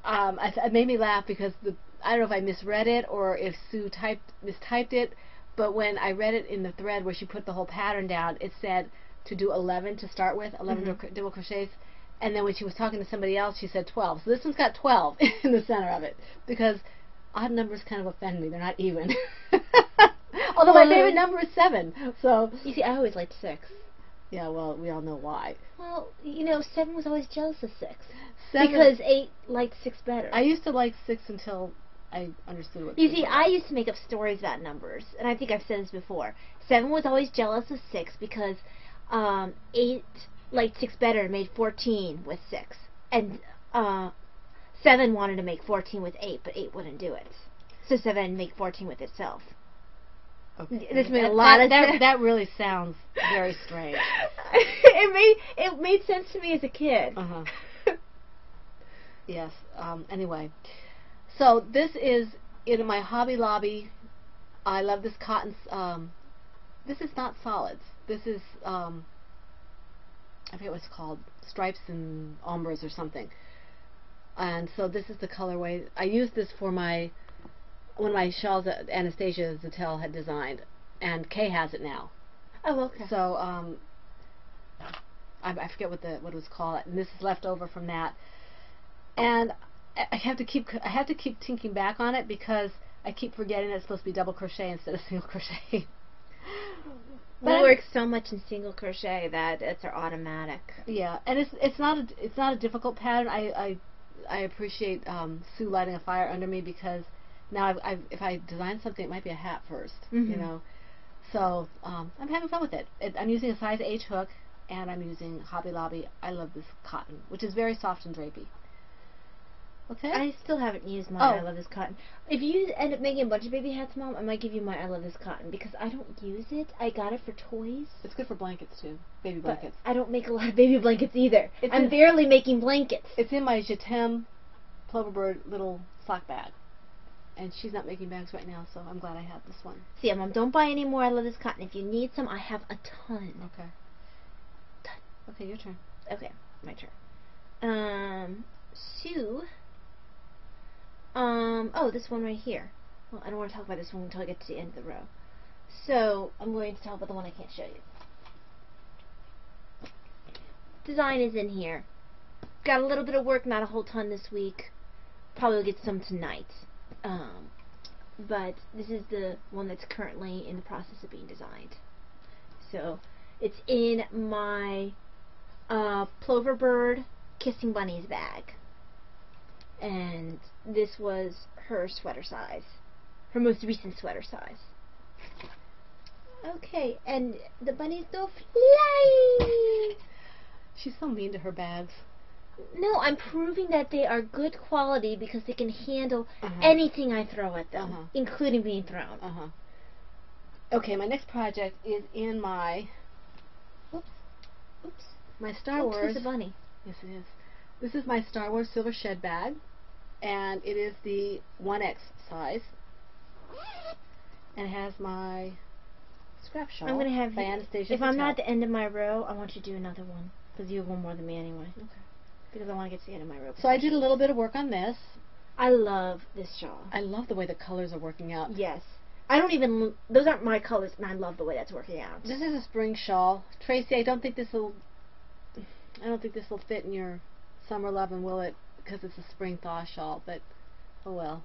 um, I, it made me laugh because the I don't know if I misread it or if Sue typed mistyped it, but when I read it in the thread where she put the whole pattern down, it said to do 11 to start with, 11 Mhm. double- crochets. And then when she was talking to somebody else, she said 12. So this one's got 12 in the center of it because odd numbers kind of offend me. They're not even. Although my favorite number is 7. So, You see, I always liked six. yeah, well, we all know why. Well, you know, seven was always jealous of six Seven, because eight liked six better. I used to like 6 until I understood what You see. I used to make up stories about numbers, and I think I've said this before. Seven was always jealous of six because um, eight liked six better and made fourteen with six, and uh, seven wanted to make fourteen with eight, but eight wouldn't do it. So seven make fourteen with itself. Okay. This made a That- lot that, of that, sense. that really sounds very strange. it made it made sense to me as a kid. Uh-huh. Yes. Um, anyway, so this is in my Hobby Lobby. I love this cotton. Um, this is not solids. This is um, I forget what it's called, stripes and ombres or something. And so this is the colorway. I used this for my one of my shawls that Anastasia Zattel had designed, and Kay has it now. Oh, okay. So um, I, I forget what the what it was called, and this is left over from that. And I have to keep I have to keep thinking back on it because I keep forgetting it's supposed to be double crochet instead of single crochet. we I'm- work so much in single crochet that it's our automatic. Yeah, and it's it's not a it's not a difficult pattern. I I, I appreciate um, Sue lighting a fire under me because now I've, I've, if I design something, it might be a hat 1st You Mhm. know, so um, I'm having fun with it. it. I'm using a size H hook, and I'm using Hobby Lobby. I love this cotton, which is very soft and drapey. Okay. I still haven't used my Oh. I Love This Cotton. If you end up making a bunch of baby hats, Mom, I might give you my I Love This Cotton because I don't use it. I got it for toys. it's good for blankets too, baby But blankets. I don't make a lot of baby blankets either. It's I'm in- barely making blankets. It's in my Jetem Ploverbird little sock bag, and she's not making bags right now, so I'm glad I have this one. See, Mom, don't buy any more I Love This Cotton. If you need some, I have a ton. Okay. Okay, your turn. Okay, my turn. Um, Sue. Um, oh, this one right here. Well, I don't want to talk about this one until I get to the end of the row. So, I'm going to talk about the one I can't show you. Design is in here. Got a little bit of work, not a whole ton this week. Probably will get some tonight. Um, but this is the one that's currently in the process of being designed. So, it's in my uh, Ploverbird Kissing Bunnies bag. And this was her sweater size. Her most recent sweater size. Okay, and the bunnies go flying! She's so mean to her bags. No, I'm proving that they are good quality because they can handle Uh-huh. anything I throw at them, Uh-huh. including being thrown. Uh huh. Okay, my next project is in my Oops. Oops. my Star Oops, Wars. there's a bunny. Yes, it is. This is my Star Wars Silver Shed bag, and it is the 1X size. And it has my scrap shawl. I'm gonna have by you. Anastasia If I'm not at the end of my row, I want you to do another one because you have one more than me anyway. Okay. Because I want to get to the end of my row. So I did a little bit of work on this. I love this shawl. I love the way the colors are working out. Yes. I don't even. Those aren't my colors, and I love the way that's working out. This is a spring shawl. Tracy, I don't think this will. I don't think this will fit in your summer loving, will it? Because it's a spring thaw shawl, but oh well.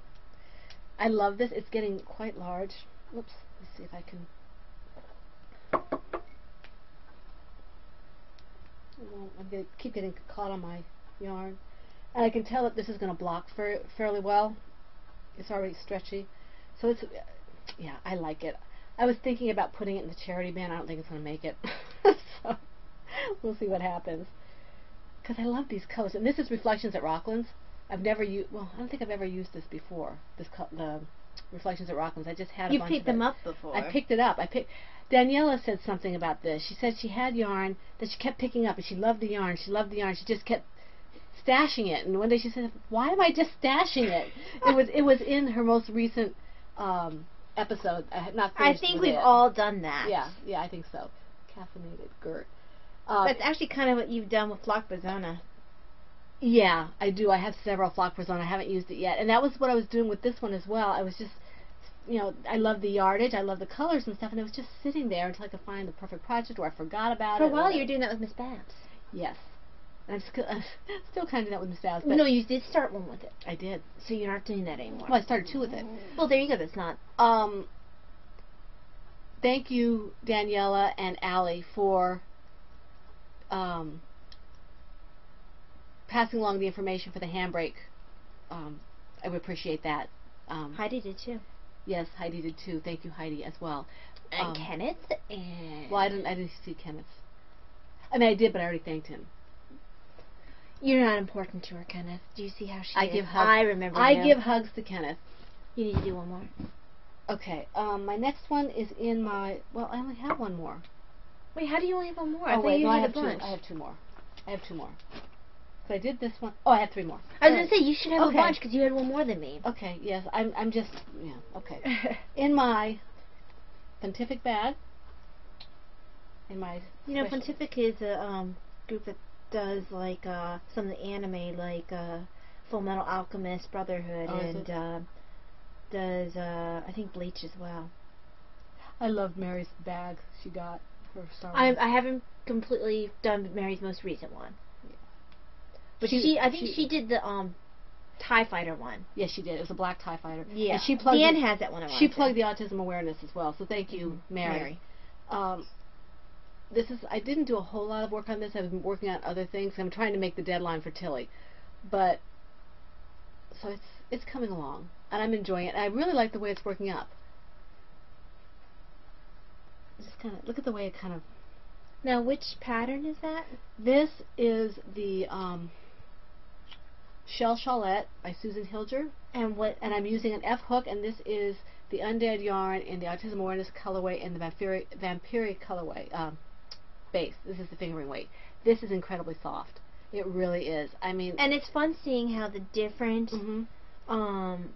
I love this. It's getting quite large. Oops. Let's see if I can. I'm gonna keep getting caught on my yarn, and I can tell that this is going to block fa- fairly well. It's already stretchy, so it's yeah, I like it. I was thinking about putting it in the charity bin. I don't think it's going to make it. so we'll see what happens. Because I love these colors, and this is Reflections at Rocklands. I've never used. Well, I don't think I've ever used this before. This the Reflections at Rocklands. I just had a You bunch picked of them up before. I picked it up. I picked. Daniela said something about this. She said she had yarn that she kept picking up, and she loved the yarn. She loved the yarn. She just kept stashing it. And one day she said, "Why am I just stashing it?" it was it was in her most recent um, episode. I have not I think we've it. all done that. Yeah, yeah, I think so. Caffeinated Gert. Um, That's actually kind of what you've done with Flock Bazona. Yeah, I do. I have several flock on. I haven't used it yet, and that was what I was doing with this one as well. I was just, you know, I love the yardage, I love the colors and stuff, and it was just sitting there until I could find the perfect project, or I forgot about For it. a while, you were doing that with Miss Babs. Yes, I'm still, I'm still kind of doing that with Miss Babs, but no, you did start one with it, I did. so you're not doing that anymore. Well, I started two with it. Well, there you go. That's not. Um, thank you, Daniela and Allie, for um, passing along the information for the handbrake. Um, I would appreciate that. Um, Heidi did too. Yes, Heidi did too. Thank you, Heidi, as well. And Um, Kenneth and. Well, I didn't. I didn't see Kenneth. I mean, I did, but I already thanked him. You're not important to her, Kenneth. Do you see how she I is? give hugs. I remember. I give hugs to Kenneth. You need to do one more. Okay. Um, my next one is in my. Well, I only have one more. Wait, how do you only have one more? I oh thought wait, you no, I have a two. bunch. I have two more. I have two more. So I did this one. Oh, I have three more. I was Alright. gonna say you should have Okay. a bunch because you had one more than me. Okay. Yes, I'm. I'm just. Yeah. Okay. in my Pontific bag. In my. You know, special- Pontific is a um, group that does like uh, some of the anime, like uh, Full Metal Alchemist, Brotherhood, Oh, and uh, does uh, I think Bleach as well. I loved Mary's bag she got for Star I. I haven't completely done Mary's most recent one, but She- she, I think she- she, did the um Tie Fighter one. Yes, she did. It was a black Tie Fighter. Yeah, And she plugged. Dan the, has that one. I she plugged the autism awareness as well. So thank you, Mhm. Mary. Mary. Um, this is. I didn't do a whole lot of work on this. I've been working on other things. I'm trying to make the deadline for Tilly, but so it's it's coming along, and I'm enjoying it. And I really like the way it's working up. Just kind of look at the way it kind of. Now, which pattern is that? This is the um, Shell Shawlette by Susan Hilger. And what? and I'm using an F hook, and this is the Undead yarn in the Autism Awareness colorway and the Vampiri, Vampiri colorway um, base. This is the fingering weight. This is incredibly soft. It really is. I mean, And it's fun seeing how the different Mhm. um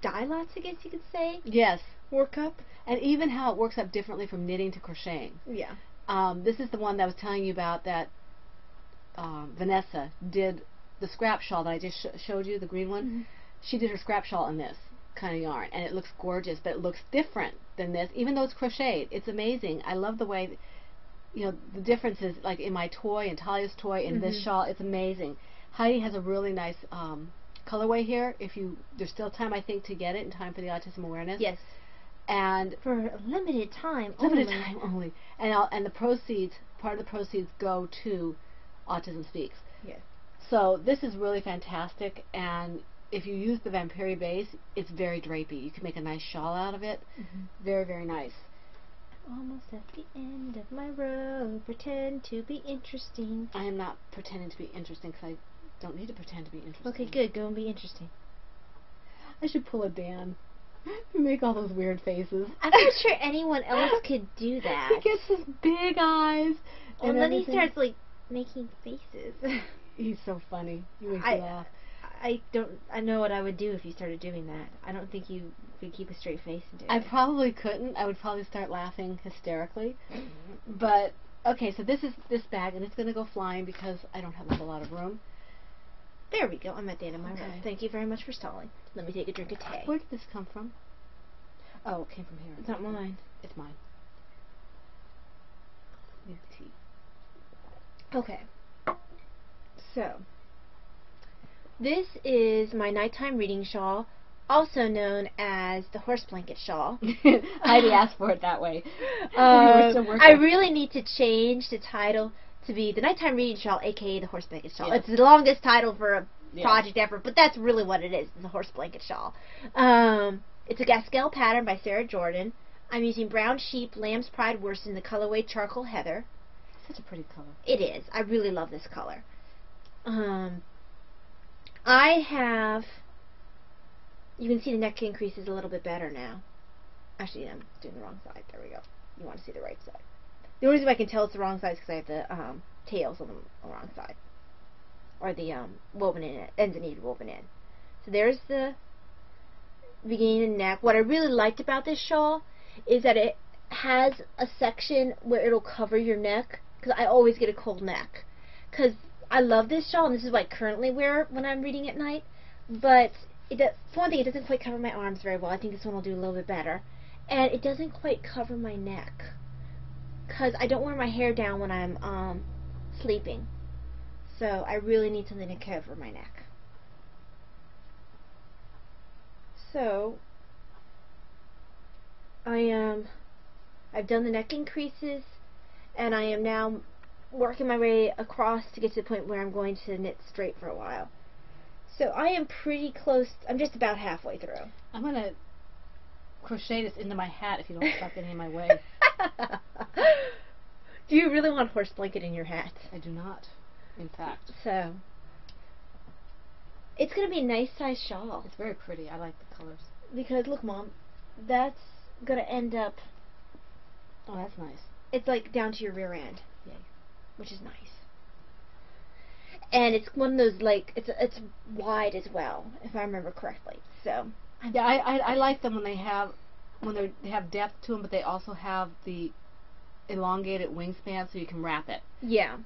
dye lots, I guess you could say, yes, work up. and even how it works up differently from knitting to crocheting. Yeah. Um, this is the one that I was telling you about that um, Vanessa did the scrap shawl that I just sh- showed you, the green one. Mhm. She did her scrap shawl in this kind of yarn, and it looks gorgeous, but it looks different than this, even though it's crocheted. It's amazing. I love the way, you know, the differences, like in my toy and Tahlia's toy and this Mhm. shawl. It's amazing. Heidi has a really nice um, colorway here. If you, there's still time, I think, to get it in time for the autism awareness. Yes. And For a limited time. limited only. time only. And I'll, and the proceeds, part of the proceeds go to Autism Speaks. Yes. So this is really fantastic, and if you use the Vampiri base, it's very drapey. You can make a nice shawl out of it. Mhm. Very, very nice. Almost at the end of my row. Pretend to be interesting. I am not pretending to be interesting because I don't need to pretend to be interesting. Okay, good. Go and be interesting. I should pull a Dan. make all those weird faces. I'm not sure anyone else could do that. he gets his big eyes. and and then he starts like making faces. He's so funny. He makes I- me laugh. I don't. I know what I would do if you started doing that. I don't think you could keep a straight face and do I it. probably couldn't. I would probably start laughing hysterically. Mm-hmm. But okay, so this is this bag, and it's going to go flying because I don't have a whole lot of room. There we go. I'm at the end of my row. Okay. Thank you very much for stalling. Let me take a drink of tea. Where did this come from? Oh, it came from here. It's not mine. It's mine. New tea. Okay. So, this is my nighttime reading shawl, also known as the horse blanket shawl. Heidi asked for it that way. Uh, Working. I really need to change the title to be the nighttime reading shawl, aka the horse blanket shawl. Yeah. It's the longest title for a Yeah. project ever, but that's really what it is, the horse blanket shawl. Um, it's a Gaskell pattern by Sarah Jordan. I'm using brown sheep, lamb's pride worsted in the colorway charcoal heather. Such a pretty color. It is. I really love this color. Um, I have. You can see the neck increases a little bit better now. Actually, I'm doing the wrong side. There we go. You want to see the right side. The only reason I can tell it's the wrong side is because I have the um, tails on the, wrong side. or the um, woven in ends need woven in. So there's the beginning and neck. What I really liked about this shawl is that it has a section where it'll cover your neck because I always get a cold neck. Because I love this shawl and this is what I currently wear when I'm reading at night. But it does, for one thing, it doesn't quite cover my arms very well. I think this one will do a little bit better. And it doesn't quite cover my neck because I don't wear my hair down when I'm um, sleeping. So I really need something to cover my neck. So I am I've done the neck increases and I am now working my way across to get to the point where I'm going to knit straight for a while. So I am pretty close, I'm just about halfway through. I'm going to crochet this into my hat if you don't stop getting in my way. do you really want horse blanket in your hat? I do not, in fact. So, it's going to be a nice size shawl. It's very pretty. I like the colors. Because, look, Mom, that's going to end up... Oh, that's nice. It's like down to your rear end. Yay. Which is nice. And it's one of those, like, it's it's wide as well, if I remember correctly. So... Yeah, I, I, I like them when they have when they have depth to them, but they also have the elongated wingspan so you can wrap it. Yeah.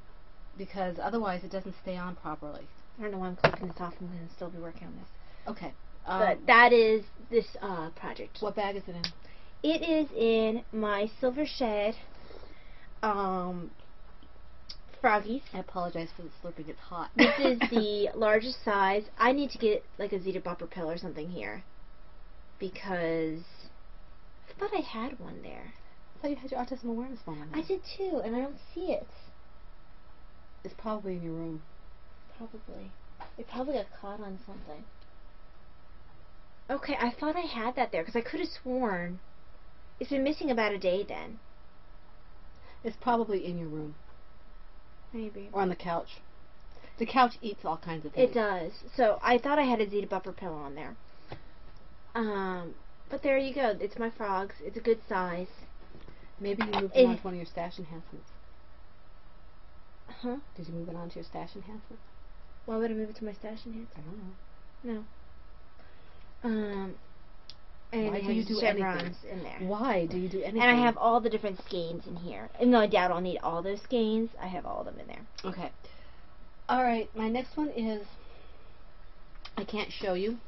Because otherwise it doesn't stay on properly. I don't know why I'm clicking this off. I'm going to still be working on this. Okay. Um, but that is this uh, project. What bag is it in? It is in my Silver Shed um, Froggies. I apologize for the slurping. It's hot. this is the largest size. I need to get like a Zeta Bopper pill or something here because I thought I had one there. I thought you had your autism awareness one. I did too, and I don't see it. It's probably in your room. Probably. It probably got caught on something. Okay, I thought I had that there because I could have sworn it's been missing about a day then. It's probably in your room. Maybe. Or on the couch. The couch eats all kinds of things. It does. So I thought I had a Zeta Bopper pillow on there. Um, but there you go. It's my frogs. It's a good size. Maybe you moved it onto one of your stash enhancements. Huh? Did you move it onto your stash enhancement? Why would I move it to my stash enhancement? I don't know. No. Um, and Why do you do chevrons in there. Why do you do anything? And I have all the different skeins in here. Even though I doubt I'll need all those skeins, I have all of them in there. Okay. All right. My next one is. I can't show you.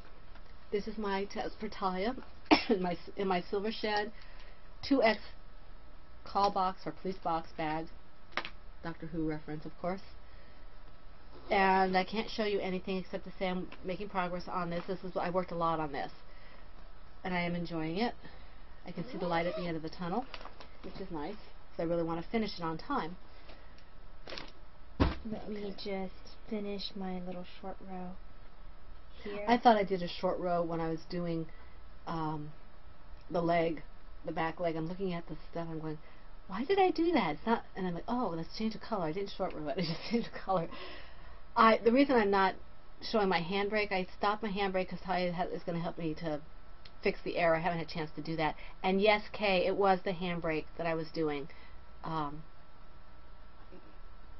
This is my test for Tahlia in my in my silver shed, 2x call box or police box bag, Doctor Who reference, of course. And I can't show you anything except to say I'm making progress on this. This is I worked a lot on this, and I am enjoying it. I can see the light at the end of the tunnel, which is nice. So I really want to finish it on time. Let okay. me just finish my little short row here. I thought I did a short row when I was doing um, the leg, the back leg. I'm looking at the stuff. I'm going, why did I do that? It's not. And I'm like, oh, let's change the color. I didn't short row it. I just changed the color. I the reason I'm not showing my handbrake, I stopped my handbrake because is going to help me to fix the error. I haven't had a chance to do that. And yes, Kay, it was the handbrake that I was doing. Um,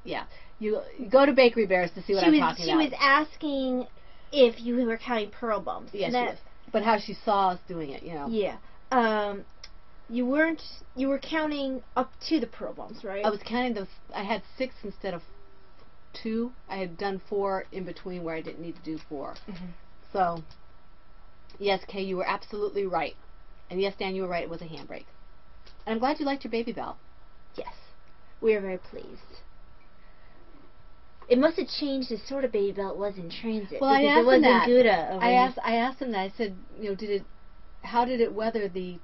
yeah, you, you, go to Bakery Bears to see what she I'm was, talking she about. She was asking if you were counting purl bumps. Yes, that, but how she saw us doing it, you know. Yeah. Um, you weren't. You were counting up to the purl bumps, right? I was counting the. I had six instead of two. I had done four in between where I didn't need to do 4 mm-hmm. So, yes, Kay, you were absolutely right. And yes, Dan, you were right. It was a handbrake. And I'm glad you liked your Babybel. Yes, we are very pleased. It must have changed the sort of baby belt was in transit. Well, I asked it wasn't that. Gouda. I asked. I asked him that. I said, you know, did it? How did it weather the,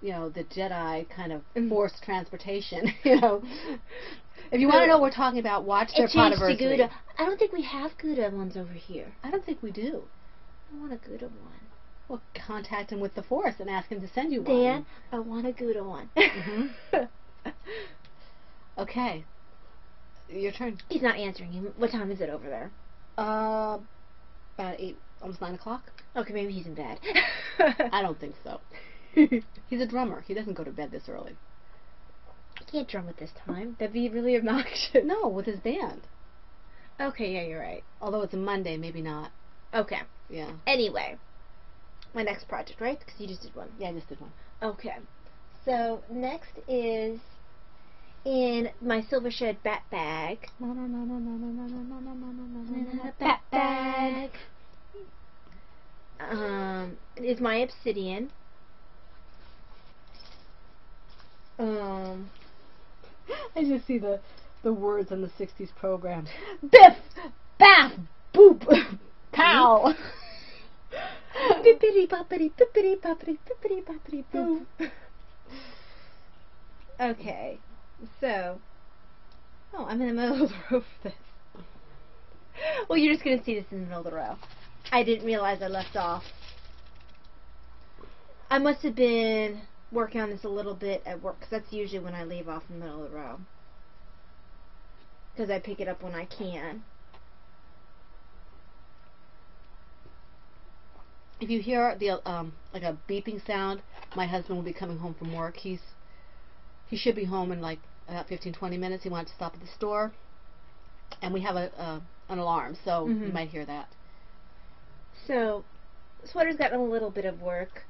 you know, the Jedi kind of Mm-hmm. forced transportation? you know, if you want to know what we're talking about, watch their it changed to Podiversary. Gouda. I don't think we have Gouda ones over here. I don't think we do. I want a Gouda one. Well, contact him with the Force and ask him to send you Dan, one. Dan, I want a Gouda one. Mhm. okay. Your turn. He's not answering him. What time is it over there? Uh, about eight, almost nine o'clock. Okay, maybe he's in bed. I don't think so. He's a drummer. He doesn't go to bed this early. He can't drum at this time. That'd be really obnoxious. No, with his band. Okay, yeah, you're right. Although it's a Monday, maybe not. Okay. Yeah. Anyway, my next project, right? Because you just did one. Yeah, I just did one. Okay. So next is in my silver shed bat bag. Bat bag. Um, is my obsidian. Um, I just see the the words on the '60s program. Biff, bath, boop, pow. bippity boppity bippity boppity bippity boppity boo. okay, so oh, I'm in the middle of the row for this. Well, you're just gonna see this in the middle of the row. I didn't realize I left off. I must have been working on this a little bit at work because that's usually when I leave off in the middle of the row. Because I pick it up when I can. If you hear the um like a beeping sound, my husband will be coming home from work. He's he should be home in like about 15 20 minutes. He wanted to stop at the store. And we have a, a an alarm, so you Mhm. might hear that. So, sweater's gotten a little bit of work.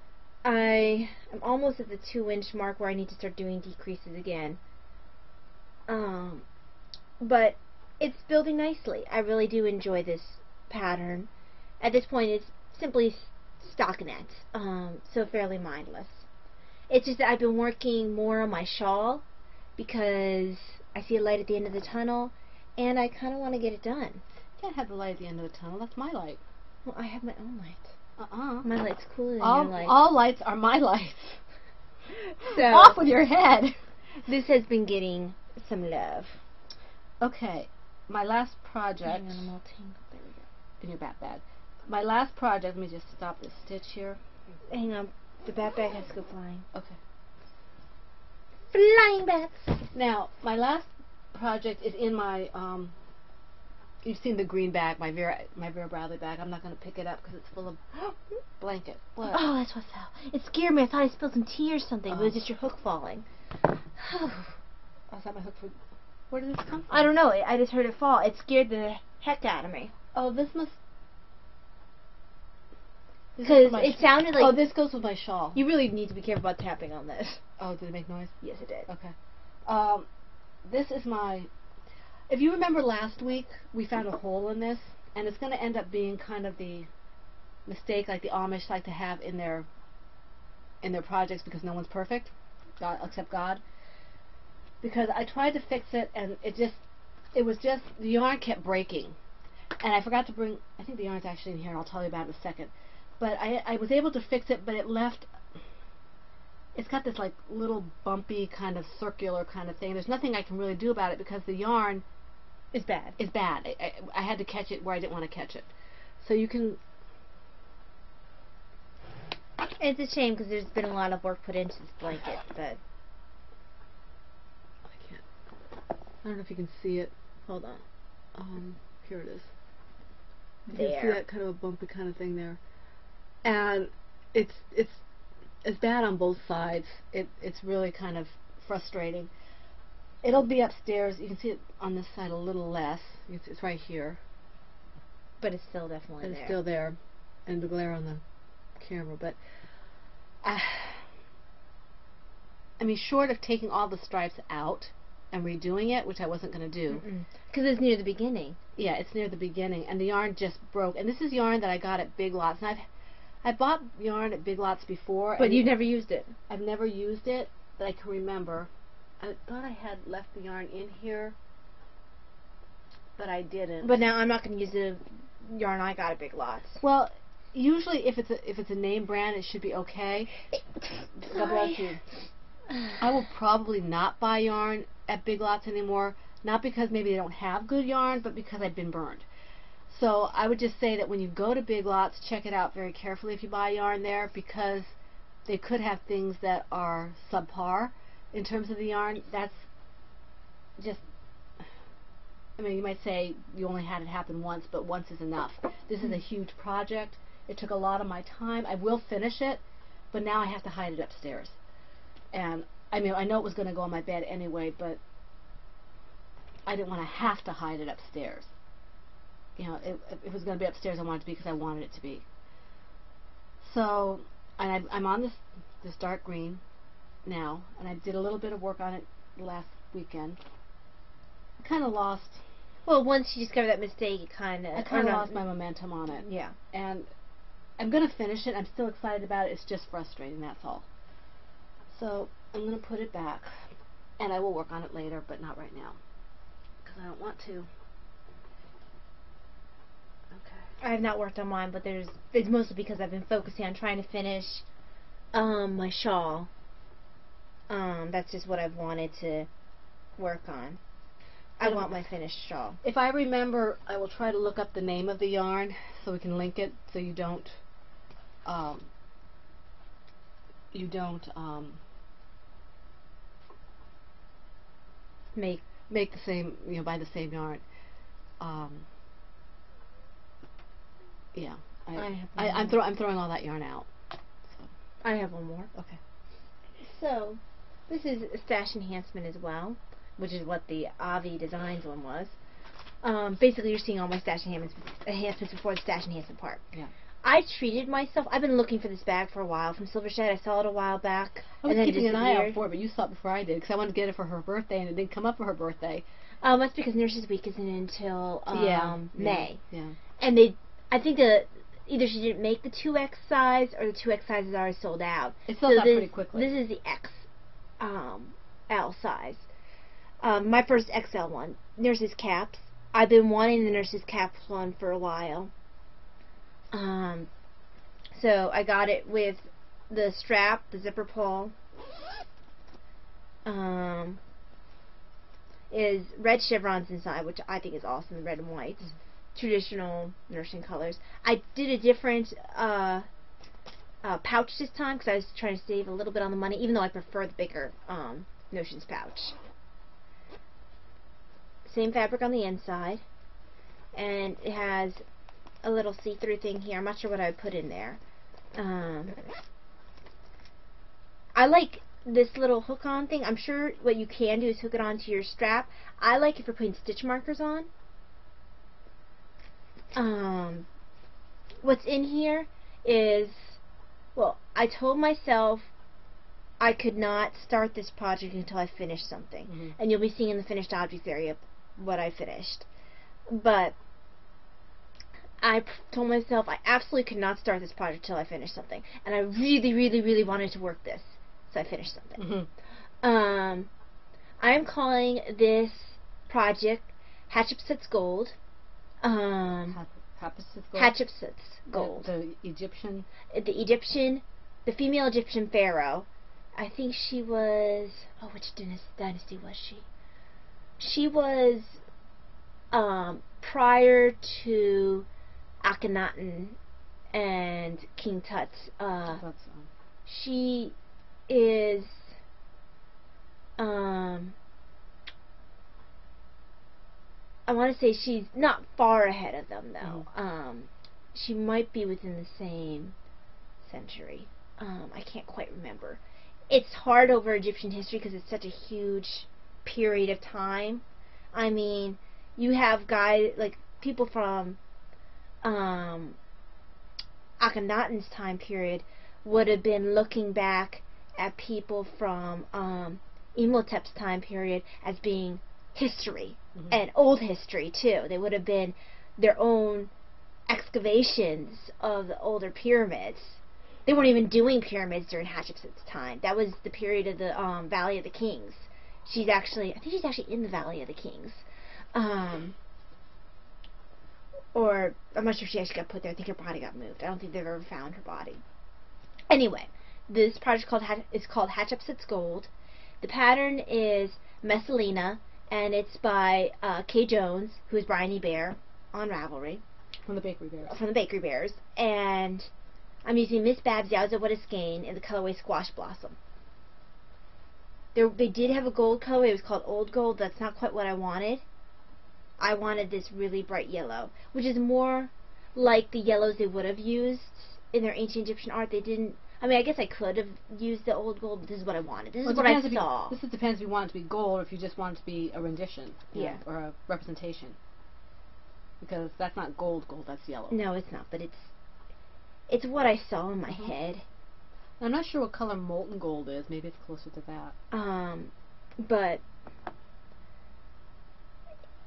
I am almost at the two inch mark where I need to start doing decreases again. Um, but it's building nicely. I really do enjoy this pattern. At this point, it's simply stockinette, um, so fairly mindless. It's just that I've been working more on my shawl because I see a light at the end of the tunnel, and I kind of want to get it done. Can't have the light at the end of the tunnel. That's my light. Well, I have my own light. Uh-uh. My light's cooler than all, your light. all lights are my lights. So Off with your head. this has been getting some love. Okay, my last project Hang on, I'm all tangled. There we go. in your bat bag. My last project. Let me just stop this stitch here. Hang on. The bat bag has to go flying. Okay. Flying bats. Now, my last project is in my um. You've seen the green bag, my Vera, my Vera Bradley bag. I'm not going to pick it up because it's full of blanket. What? Oh, that's what's up. It scared me. I thought I spilled some tea or something. It was Oh. just your hook falling. Oh, is that my hook for? Where did this come from? I don't know. I just heard it fall. It scared the heck out of me. Oh, this must. Because it sounded like oh, this goes with my shawl. you really need to be careful about tapping on this. Oh, did it make noise? Yes, it did. Okay. Um, this is my. If you remember last week, we found a hole in this, and it's going to end up being kind of the mistake like the Amish like to have in their in their projects because no one's perfect, God, except God. Because I tried to fix it, and it just it was just the yarn kept breaking, and I forgot to bring. I think the yarn's actually in here, and I'll tell you about it in a second. But I I was able to fix it, but it left it's got this like little bumpy kind of circular kind of thing. There's nothing I can really do about it because the yarn is bad. is bad. I, I, I had to catch it where I didn't want to catch it. So you can. It's a shame because there's been a lot of work put into this blanket, but I can't. I don't know if you can see it. hold on. Um, here it is. You can see that kind of a bumpy kind of thing there, and it's it's it's bad on both sides. It it's really kind of frustrating. It'll be upstairs. You can see it on this side a little less. It's, it's right here. But it's still definitely it's there. still there, and the glare on the camera. But uh, I mean, short of taking all the stripes out and redoing it, which I wasn't going to do. Because it's near the beginning. Yeah, it's near the beginning, and the yarn just broke. And this is yarn that I got at Big Lots, and I've I bought yarn at Big Lots before, But you've never used it. I've never used it that I can remember. I thought I had left the yarn in here, but I didn't. But now I'm not going to use the yarn I got at Big Lots. Well, usually if it's a if it's a name brand, it should be okay. God bless you. I will probably not buy yarn at Big Lots anymore, not because maybe they don't have good yarn, but because I've been burned. So I would just say that when you go to Big Lots, check it out very carefully if you buy yarn there, because they could have things that are subpar in terms of the yarn. That's just I mean, you might say you only had it happen once, but once is enough. This is a huge project. It took a lot of my time. I will finish it, but now I have to hide it upstairs. And I mean, I know it was going to go on my bed anyway, but I didn't want to have to hide it upstairs. You know, it, it was going to be upstairs. I wanted it to be because I wanted it to be. So, and I, I'm on this this dark green now, and I did a little bit of work on it last weekend. I kind of lost. Well, once you discover that mistake, it kind of. I kind of lost my momentum on it. Yeah. And I'm going to finish it. I'm still excited about it. It's just frustrating, that's all. So I'm going to put it back. And I will work on it later, but not right now. Because I don't want to. Okay. I have not worked on mine, but there's it's mostly because I've been focusing on trying to finish um my shawl. Um, that's just what I've wanted to work on. I want my finished shawl. If I remember, I will try to look up the name of the yarn so we can link it so you don't um, you don't um, Make make the same you know buy the same yarn. Um, yeah, I, I have I, more. throw I'm throwing all that yarn out. So, I have one more. okay. So, this is a stash enhancement as well, which is what the Avi Designs one was. Um, basically, you're seeing all my stash enhancements, enhancements before the stash enhancement part. Yeah. I treated myself. I've been looking for this bag for a while from Silvershed. I saw it a while back. I was and keeping an eye out for it, but you saw it before I did because I wanted to get it for her birthday, and it didn't come up for her birthday. Um, that's because Nurses Week isn't until um, yeah, May, Yeah. and they, I think the either she didn't make the two X size or the two X size is already sold out. It sells out this, pretty quickly. This is the X, um, L size. Um, my first XL one, nurses caps. I've been wanting the nurses caps one for a while. Um, so I got it with the strap, the zipper pull. Um, is red chevrons inside, which I think is awesome, red and white, traditional nursing colors. I did a different uh, uh, pouch this time because I was trying to save a little bit on the money, even though I prefer the bigger um, Notions pouch. Same fabric on the inside, and it has a little see-through thing here. I'm not sure what I would put in there. Um, I like this little hook-on thing. I'm sure what you can do is hook it onto your strap. I like it for putting stitch markers on. Um, what's in here is, well, I told myself I could not start this project until I finished something. Mhm. And you'll be seeing in the finished objects area what I finished. But I told myself I absolutely could not start this project until I finished something. And I really, really, really wanted to work this. So I finished something. hmm Um, I'm calling this project Hatshepsut's Gold. Um, Hatshepsut's gold. Hatshepsut's The- Gold. The, Egyptian. the Egyptian, the female Egyptian pharaoh. I think she was. Oh, which dynasty, was she? She was um, prior to Akhenaten and King Tut. Uh, um, she is um I want to say she's not far ahead of them though. Um she might be within the same century. Um I can't quite remember. It's hard over Egyptian history because it's such a huge period of time. I mean, you have guys like people from um Akhenaten's time period would have been looking back at people from um, Imhotep's time period as being history Mhm. and old history too. They would have been their own excavations of the older pyramids. They weren't even doing pyramids during Hatshepsut's time. That was the period of the um, Valley of the Kings. She's actually, I think she's actually in the Valley of the Kings. Um, or I'm not sure if she actually got put there. I think her body got moved. I don't think they've ever found her body. Anyway, this project called is called Hatshepsut's Gold. The pattern is Messalina, and it's by uh, Kay Jones, who is Bryony Bear on Ravelry from the Bakery Bears. from the Bakery Bears, and I'm using Miss Babs Yowza What a Skein in the colorway Squash Blossom. There, they did have a gold colorway. It was called Old Gold. That's not quite what I wanted. I wanted this really bright yellow, which is more like the yellows they would have used in their ancient Egyptian art. They didn't. I mean, I guess I could have used the old gold, but this is what I wanted. This Well, is what I if you- saw. this is, depends if you want it to be gold or if you just want it to be a rendition. Yeah. know, or a representation. Because that's not gold gold, that's yellow. No, it's not, but it's it's what I saw in my Mhm. head. I'm not sure what color molten gold is. Maybe it's closer to that. Um, but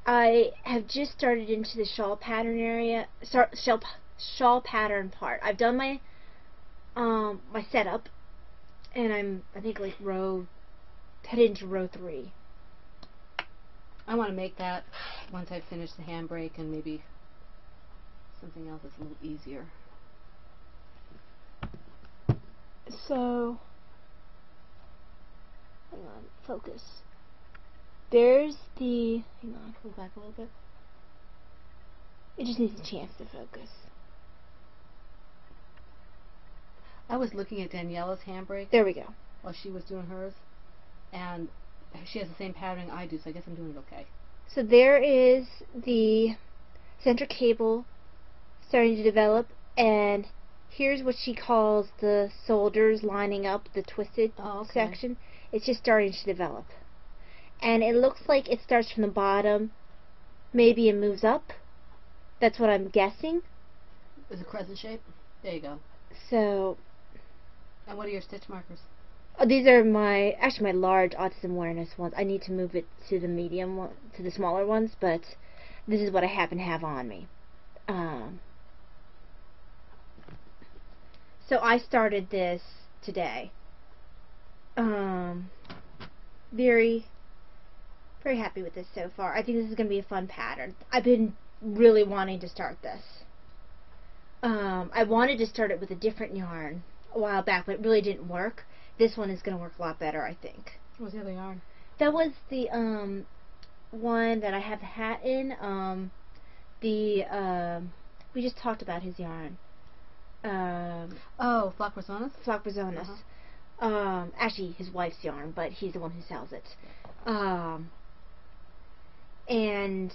I have just started into the shawl pattern area, shawl, shawl pattern part. I've done my um my setup, and I'm I think like row headed into row three. I want to make that once I finish the handbrake and maybe something else that's a little easier. So, hang on, focus. There's the hang on. Pull back a little bit. It just needs a chance to focus. I was looking at Daniela's handbrake There we go. while she was doing hers, and she has the same patterning I do, so I guess I'm doing it okay. So there is the center cable starting to develop, and here's what she calls the soldiers lining up the twisted Oh, okay. section. It's just starting to develop. And it looks like it starts from the bottom, maybe it moves up. That's what I'm guessing. Is it crescent shape? There you go. So And what are your stitch markers? uh, these are my actually my large autism awareness ones. I need to move it to the medium one, to the smaller ones, but this is what I happen to have on me. Um, so I started this today. Um, very, very happy with this so far. I think this is going to be a fun pattern. I've been really wanting to start this. Um, I wanted to start it with a different yarn a while back, but it really didn't work. This one is going to work a lot better, I think. What was the other yarn? That was the um one that I have the hat in. Um, the um, we just talked about his yarn. Um, Oh, Flock Rosonas? Flock Brazonas. Uh-huh. Um, actually, his wife's yarn, but he's the one who sells it. Um, and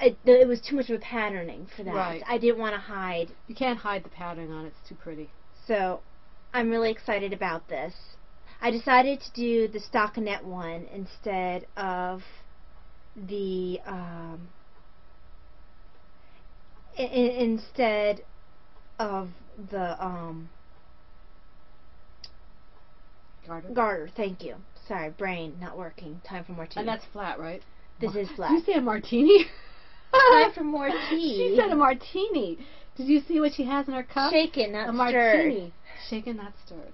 it, it was too much of a patterning for that. Right. I didn't want to hide, You can't hide the patterning on it. It's too pretty. So I'm really excited about this. I decided to do the stockinette one instead of the um, instead of the um, Garter. garter. Thank you. Sorry, brain not working. Time for more tea. And that's flat, right? this is Did flat. you say a martini? Time for more tea. She said a martini. Did you see what she has in her cup? Shaken, not a stirred. martini. Shaken, not stirred.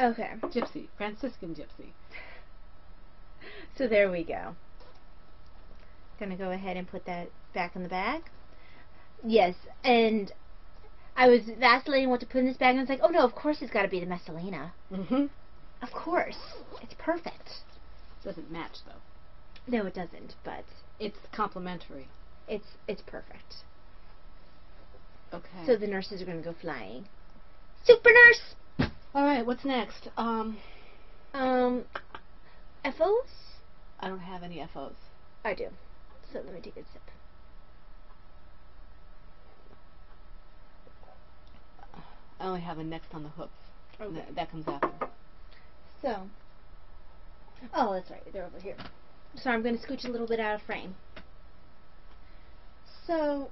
Okay, Gypsy. Franciscan gypsy. so there we go. Gonna go ahead and put that back in the bag. Yes, and I was vacillating what to put in this bag, and I was like, oh no, of course it's got to be the Messalina. Mm-hmm. Of course, it's perfect. Doesn't match, though. No, it doesn't, but It's complementary. It's it's perfect. Okay. So the nurses are gonna go flying. Super nurse. All right, what's next? Um, Um, FOs. I don't have any FOs. I do. So let me take a sip. I only have a next on the hooks. Okay. That, that comes after. So. Oh, that's right. They're over here. So I'm going to scooch a little bit out of frame. So.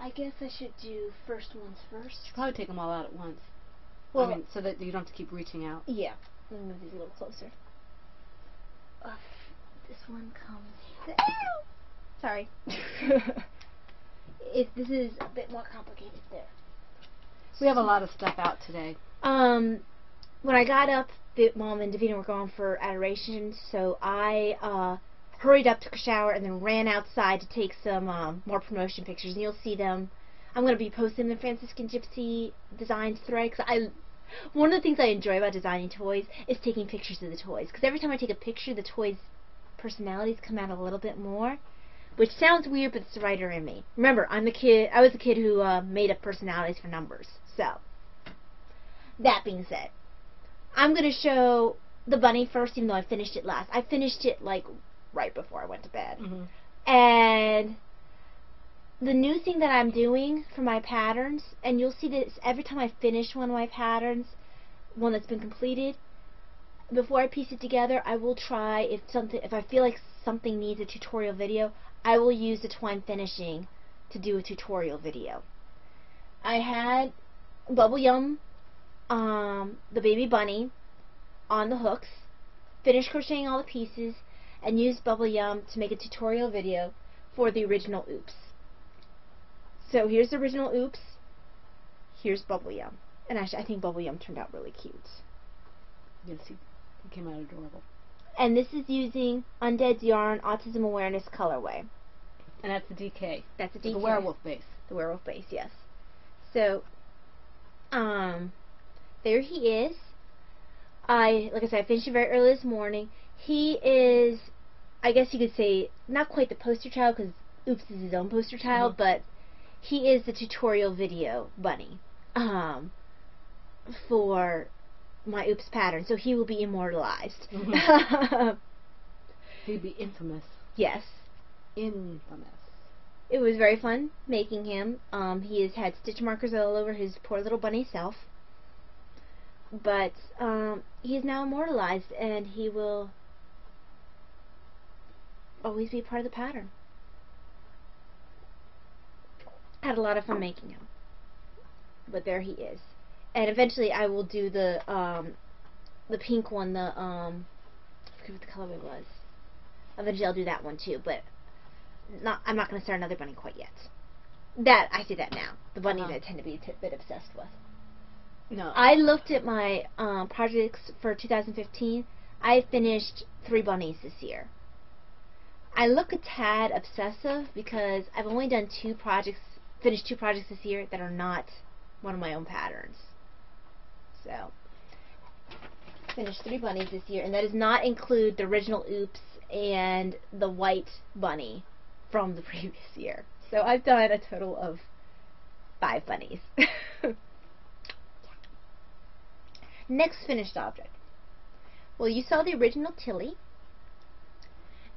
I guess I should do first ones first. Should probably take them all out at once. Well, I mean, so that you don't have to keep reaching out. yeah. Let me move these a little closer. Uh, this one comes. Ow! Sorry. if this is a bit more complicated there. We have a lot of stuff out today. Um, when I got up, mom and Davina were gone for adoration, so I uh, hurried up, took a shower, and then ran outside to take some um, more promotion pictures. And you'll see them. I'm going to be posting the Franciscan Gypsy Designs thread. Cause I, one of the things I enjoy about designing toys is taking pictures of the toys. Because every time I take a picture, the toys' personalities come out a little bit more. Which sounds weird, but it's the writer in me. Remember, I'm the kid. I was the kid who uh, made up personalities for numbers. So, that being said, I'm going to show the bunny first, even though I finished it last. I finished it like right before I went to bed. Mm-hmm. And the new thing that I'm doing for my patterns, and you'll see this every time I finish one of my patterns, one that's been completed, before I piece it together, I will try if something if I feel like something needs a tutorial video, I will use the twine finishing to do a tutorial video. I had Bubble Yum, um, the baby bunny, on the hooks, finish crocheting all the pieces, and use Bubble Yum to make a tutorial video for the original Oops. So here's the original Oops. Here's Bubble Yum. And actually, I think Bubble Yum turned out really cute. Yes, he, he came out adorable. And this is using Undead's Yarn Autism Awareness colorway. And that's the DK. That's The DK. The werewolf base. The werewolf base, yes. So, um, there he is. I, like I said, I finished it very early this morning. He is, I guess you could say, not quite the poster child because Oops is his own poster child, Mhm. but he is the tutorial video bunny um, for my Oops pattern. So he will be immortalized. He'd be infamous. yes. Infamous. It was very fun making him. Um, he has had stitch markers all over his poor little bunny self. But um, he is now immortalized and he will always be part of the pattern. Had a lot of fun making him. But there he is. And eventually I will do the um, the pink one, the um I forget what the colorway was. Eventually I'll do that one too, but not I'm not going to start another bunny quite yet. That I see that now. The bunny Uh-huh. that I tend to be a bit obsessed with. No. I looked at my um, projects for 2015. I finished three bunnies this year. I look a tad obsessive because I've only done two projects, finished two projects this year that are not one of my own patterns. So, finished three bunnies this year, and that does not include the original Oops and the white bunny from the previous year. So I've done a total of five bunnies. Next finished object. Well, you saw the original Tilly,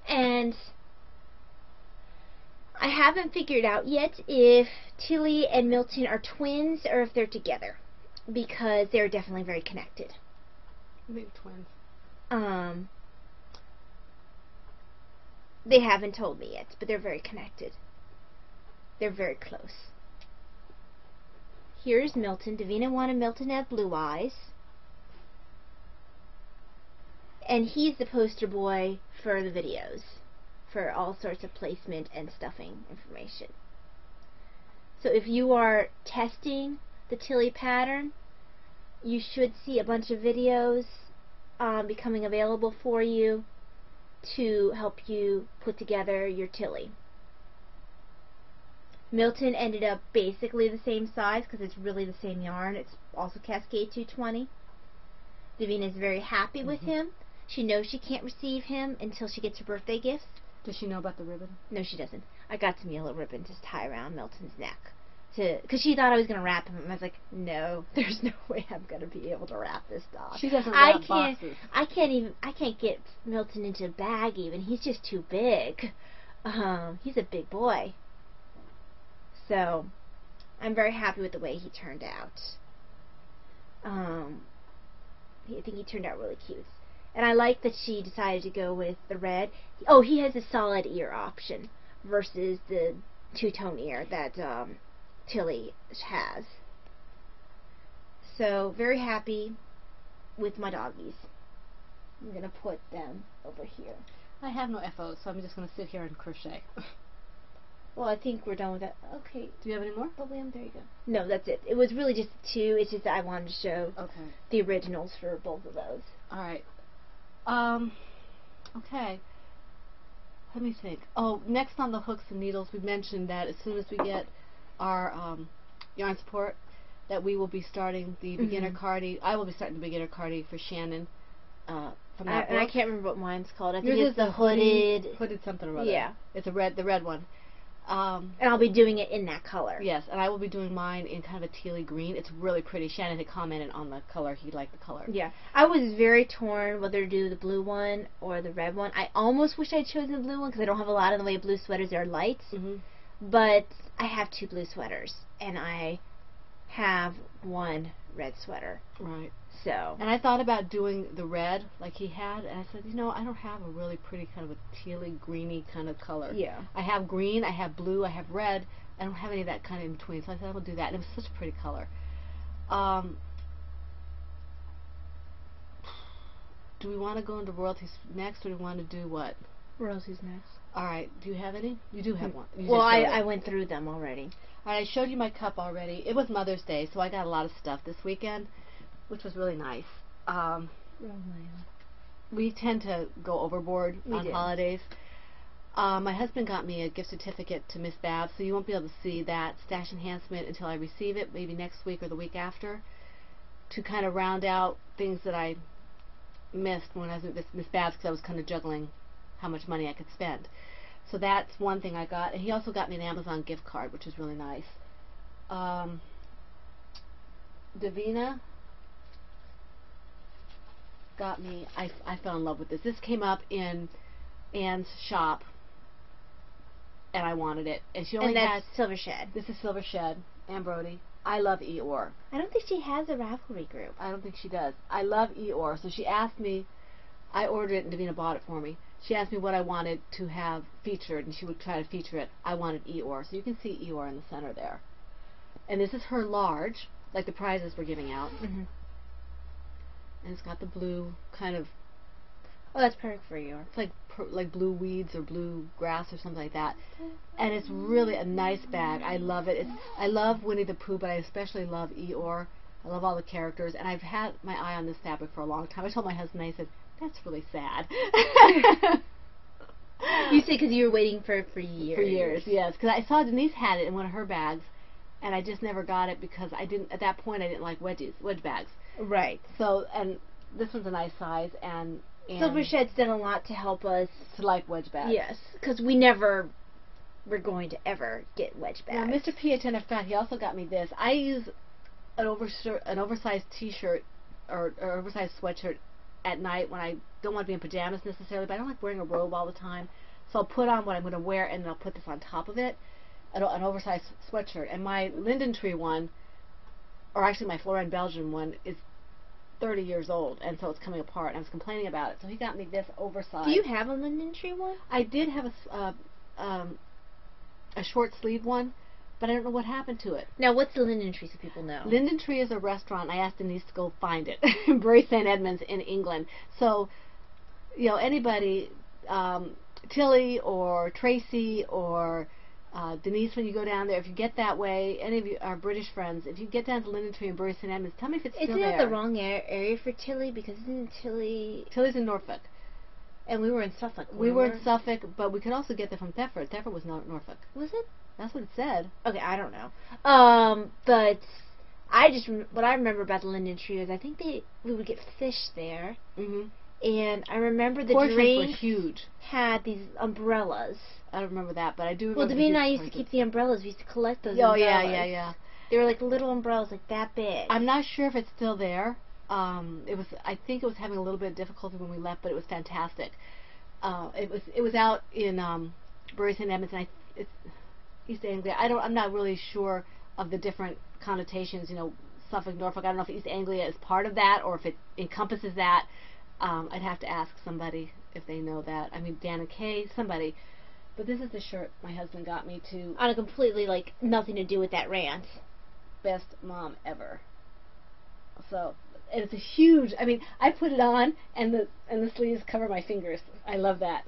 and I haven't figured out yet if Tilly and Milton are twins or if they're together, because they're definitely very connected. Maybe twins. Um, they haven't told me yet, but they're very connected. They're very close. Here's Milton. Davina wanted Milton to have blue eyes. And he's the poster boy for the videos, for all sorts of placement and stuffing information. So if you are testing the Tilly pattern, you should see a bunch of videos um, becoming available for you to help you put together your Tilly. Milton ended up basically the same size because it's really the same yarn. It's also Cascade 220. Davina is very happy with Mhm. him. She knows she can't receive him until she gets her birthday gifts. Does she know about the ribbon? No, she doesn't. I got some yellow ribbon to tie around Milton's neck. to Because she thought I was going to wrap him. And I was like, no, there's no way I'm going to be able to wrap this dog. She doesn't I can't. boxes. I can't even. I can't get Milton into a bag. Even he's just too big. Um, he's a big boy. So, I'm very happy with the way he turned out. Um, I think he turned out really cute, and I like that she decided to go with the red. Oh, he has a solid ear option versus the two-tone ear that um, Tilly has. So very happy with my doggies. I'm gonna put them over here. I have no FOs, so I'm just going to sit here and crochet. Well, I think we're done with that. Okay, Do you have any more? Oh, William, there you go. No, that's it. It was really just two. It's just that I wanted to show Okay. the originals for both of those. All right. Um. Okay. Let me think. Oh, next on the hooks and needles, we mentioned that as soon as we get our um, yarn support, that we will be starting the beginner Mhm. cardie. I will be starting the beginner cardie for Shannon. Uh, from I, that and I can't remember what mine's called. I think Yours it's the hooded. hooded something or other. Yeah. It's a red, the red one. Um, And I'll be doing it in that color. yes, and I will be doing mine in kind of a tealy green. It's really pretty. Shannon had commented on the color. He liked the color. Yeah. I was very torn whether to do the blue one or the red one. I almost wish I'd chosen the blue one because I don't have a lot in the way of blue sweaters that are lights. hmm But I have two blue sweaters, and I have one red sweater. Right. So And I thought about doing the red like he had, and I said, you know, I don't have a really pretty kind of a tealy, greeny kind of color. yeah. I have green, I have blue, I have red. I don't have any of that kind of in between. So I said I will do that, and it was such a pretty color. Um, do we want to go into royalties next, or do we want to do what? Rosie's next. All right. Do you have any? You do have one. You well, I. I went through them already. All right, I showed you my cup already. It was Mother's Day, so I got a lot of stuff this weekend, which was really nice. Um, we tend to go overboard We on do. holidays. Uh, my husband got me a gift certificate to Miss Babs, so you won't be able to see that stash enhancement until I receive it, maybe next week or the week after, to kind of round out things that I missed when I was with Miss Babs because I was kind of juggling how much money I could spend. So that's one thing I got, and he also got me an Amazon gift card, which is really nice. Um, Davina got me. I, I fell in love with this. This came up in Anne's shop, and I wanted it. And she only And that's Silver Shed. This is Silver Shed, Anne Brody. I love Eeyore. I don't think she has a Ravelry group. I don't think she does. I love Eeyore. So she asked me. I ordered it, and Davina bought it for me. She asked me what I wanted to have featured, and she would try to feature it. I wanted Eeyore, so you can see Eeyore in the center there. And this is her large, like the prizes we're giving out. Mm-hmm. And it's got the blue kind of Oh, that's perfect for you. It's like like blue weeds or blue grass or something like that. And it's really a nice bag. I love it. It's I love Winnie the Pooh, but I especially love Eeyore. I love all the characters, and I've had my eye on this fabric for a long time. I told my husband, I said, "That's really sad." You say because you were waiting for it for years. for years, yes, because I saw Denise had it in one of her bags, and I just never got it because I didn't. At that point, I didn't like wedges, wedge bags. Right. So, and this one's a nice size, and, and Silver Shed's done a lot to help us. to like wedge bags. Yes, because we never were going to ever get wedge bags. Now. Mr. PHN, I forgot, he also got me this. I use an oversir- an oversized T-shirt or, or oversized sweatshirt at night when I don't want to be in pajamas necessarily, but I don't like wearing a robe all the time. So I'll put on what I'm going to wear, and then I'll put this on top of it, an, an oversized sweatshirt. And my Linden Tree one, or actually my Florent Belgian one, is 30 years old, and so it's coming apart. And I was complaining about it, so he got me this oversized. Do you have a Linden Tree one? I did have a uh, um, a short sleeve one, but I don't know what happened to it. Now, what's the Linden Tree so people know? Linden Tree is a restaurant. I asked Denise to go find it in Bury St. Edmunds in England. So, you know, anybody, um, Tilly or Tracy or uh, Denise, when you go down there, if you get that way, any of you our British friends, if you get down to Linden Tree in Bury St. Edmunds, tell me if it's Isn't still that the wrong area for Tilly? Because isn't Tilly... Tilly's in Norfolk. And we were in Suffolk. We were in? Suffolk, but we could also get there from Thetford. Thetford was not Norfolk. Was it? That's what it said. Okay, I don't know. Um, but I just rem- what I remember about the Linden Tree is I think they we would get fish there, Mm-hmm. and I remember the Portions drink huge. had these umbrellas. I don't remember that, but I do Well. Davina and I used to keep the umbrellas. We used to collect those. Oh yeah, umbrellas. yeah, yeah. They were like little umbrellas, like that big. I'm not sure if it's still there. Um, it was. I think it was having a little bit of difficulty when we left, but it was fantastic. Uh, it was. It was out in um, Bury St Edmunds, and I. It's East Anglia. I don't. I'm not really sure of the different connotations. You know, Suffolk, Norfolk. I don't know if East Anglia is part of that or if it encompasses that. Um, I'd have to ask somebody if they know that. I mean, Dana Kay, somebody. But this is the shirt my husband got me to on a completely like nothing to do with that rant. best mom ever. So and it's a huge. I mean, I put it on, and the and the sleeves cover my fingers. I love that.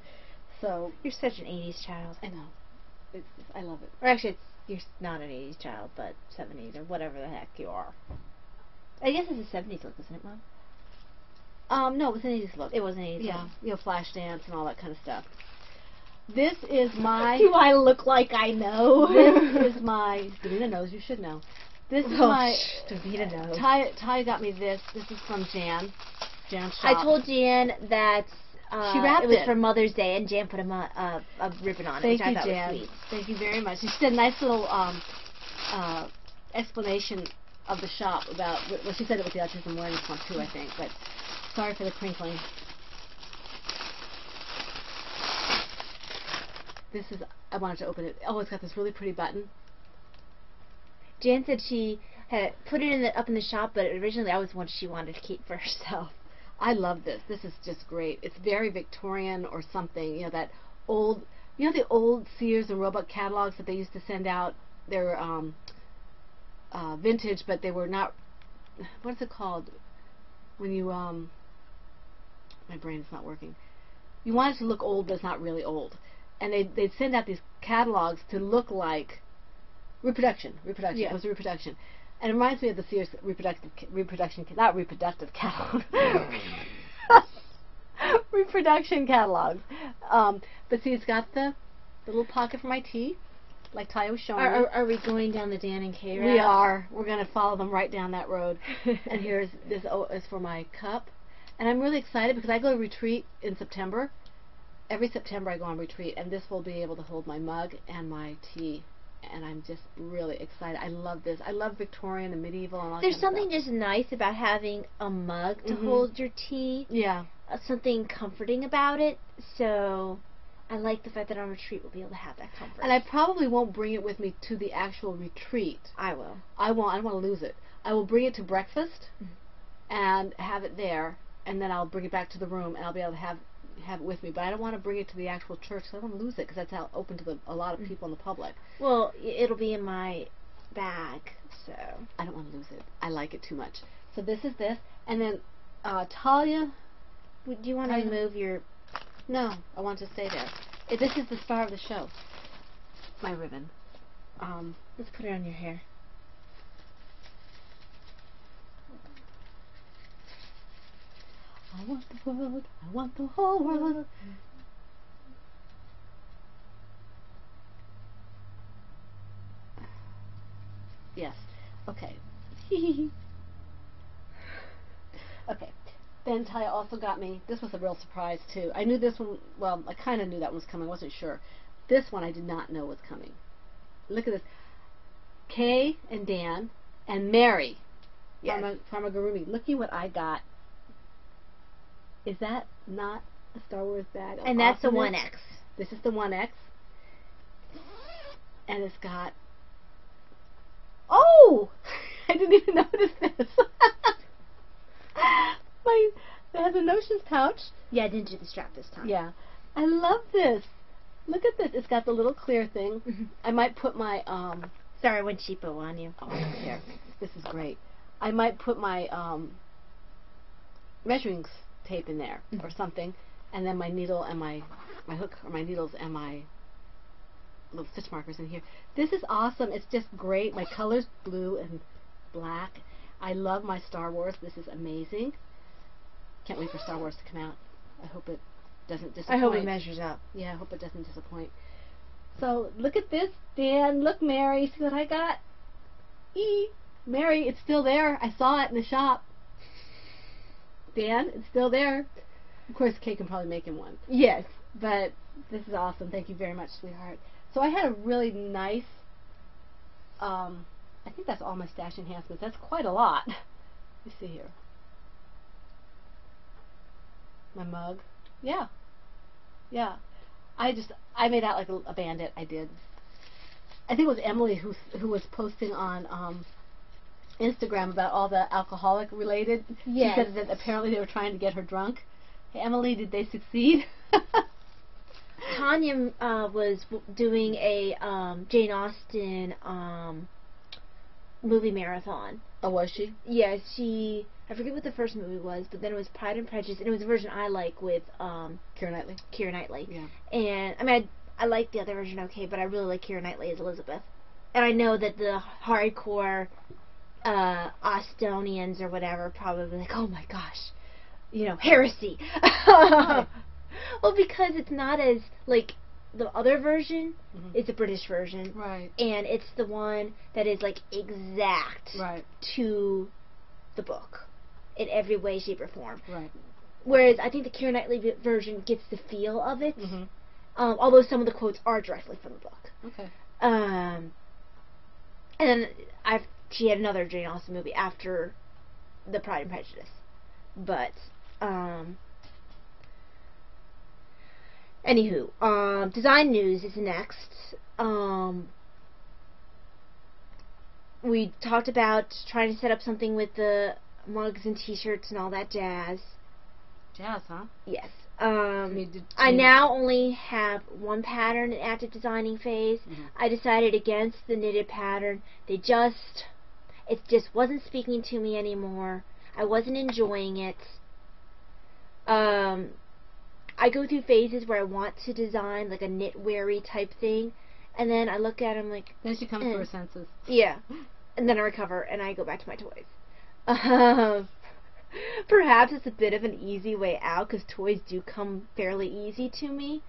So You're such an '80s child. I know, it's, I love it. Or actually, it's, you're not an '80s child, but '70s or whatever the heck you are. I guess it's a '70s look, isn't it, Mom? Um, no, it was an 80s look. It was an '80s. yeah, look. you know, flash dance and all that kind of stuff. This is my. Do I look like I know? this is my. Davina knows. You should know. This is Oh, my. sh- Davina knows. Ty Ty got me this. This is from Jan. Jan's shop. I told Jan that uh, She wrapped it was it. for Mother's Day, and Jan put a, a, a ribbon on it, Thank which I you, thought Jan. was sweet. Thank you very much. She did a nice little um, uh, explanation of the shop about. Well, she said it with the autism awareness one too, I think. But sorry for the crinkling. This is. I wanted to open it. Oh, it's got this really pretty button. Jan said she had put it in the, up in the shop, but originally that was one she wanted to keep for herself. I love this. This is just great. It's very Victorian or something. You know that old, you know the old Sears and Roebuck catalogs that they used to send out. They're um, uh, vintage, but they were not. What is it called? When you um, my brain's not working. You want it to look old, but it's not really old. And they they'd send out these catalogs to look like reproduction. Reproduction. Yeah. It was reproduction. And it reminds me of the Sears reproductive reproduction, not reproductive catalog, reproduction catalogs. Um, but see, it's got the, the little pocket for my tea, like Ty was showing Are, are, are we going down the Dan and Kay route? We are. We're going to follow them right down that road. and here's this oh, is for my cup. And I'm really excited because I go to retreat in September. Every September I go on retreat, and this will be able to hold my mug and my tea. And I'm just really excited. I love this. I love Victorian and medieval and all There's something just nice about having a mug to Mhm. hold your tea. Yeah. Uh, something comforting about it. So I like the fact that on retreat we'll be able to have that comfort. And I probably won't bring it with me to the actual retreat. I will. I won't. I don't want to lose it. I will bring it to breakfast Mhm. and have it there, and then I'll bring it back to the room, and I'll be able to have have it with me. But I don't want to bring it to the actual church. I don't want to lose it because that's out open to the, a lot of Mm. people in the public. Well, it'll be in my bag. So I don't want to lose it. I like it too much. So this is this, and then uh, Tahlia. Would- do you want to remove your? No, I want to stay there. This is the star of the show. My ribbon. Um, Let's put it on your hair. I want the world. I want the whole world. Yes. Okay. okay. Then Ty also got me. This was a real surprise too. I knew this one. Well, I kind of knew that one was coming. I wasn't sure. This one I did not know was coming. Look at this. Kay and Dan and Mary Yes. from from Amigurumi. Looky what I got. Is that not a Star Wars bag? And that's the one X. This is the 1X. And it's got. Oh! I didn't even notice this. My, it has a notions pouch. Yeah, I didn't do the strap this time. Yeah. I love this. Look at this. It's got the little clear thing. Mhm. I might put my, um, Sorry, I went cheapo on you. oh, care. This is great. I might put my, um, measuring tape in there or Mhm. something. And then my needle and my, my hook or my needles and my little stitch markers in here. This is awesome. It's just great. My color's blue and black. I love my Star Wars. This is amazing. Can't wait for Star Wars to come out. I hope it doesn't disappoint. I hope it measures up. Yeah, I hope it doesn't disappoint. So look at this, Dan. Look, Mary. See what I got? E. Mary, it's still there. I saw it in the shop. Dan, it's still there. Of course, Kate can probably make him one. Yes. But this is awesome. Thank you very much, sweetheart. So I had a really nice. Um, I think that's all my stash enhancements. That's quite a lot. Let me see here. My mug. Yeah. Yeah. I just I made out like a, a bandit. I did. I think it was Emily who who was posting on um, Instagram about all the alcoholic related. Yes. She said that apparently they were trying to get her drunk. Hey, Emily, did they succeed? Tanya uh, was w- doing a um, Jane Austen um, movie marathon. oh, was she? Yeah, she. I forget what the first movie was, but then it was Pride and Prejudice, and it was a version I like with um, Keira Knightley. Keira Knightley. Yeah. And I mean, I, I like the other version okay, but I really like Keira Knightley as Elizabeth. And I know that the hardcore uh, Austonians or whatever probably like, oh my gosh, you know, heresy. well, because it's not as like the other version. Mhm. It's a British version, Right. and it's the one that is like exact Right. to the book in every way, shape, or form. Right. Whereas I think the Keira Knightley version gets the feel of it, Mm-hmm. um, although some of the quotes are directly from the book. Okay. Um, and then I've she had another Jane Austen movie after the Pride and Prejudice, but um, anywho, um, design news is next. Um, we talked about trying to set up something with the mugs and T-shirts and all that jazz. Jazz, huh? Yes. I Um, I now only have one pattern in active designing phase. Mhm. I decided against the knitted pattern. They just, it just wasn't speaking to me anymore. I wasn't enjoying it. Um, I go through phases where I want to design like a knitweary type thing, and then I look at them like, Then she comes to her senses. yeah, and then I recover and I go back to my toys. Um, perhaps it's a bit of an easy way out because toys do come fairly easy to me.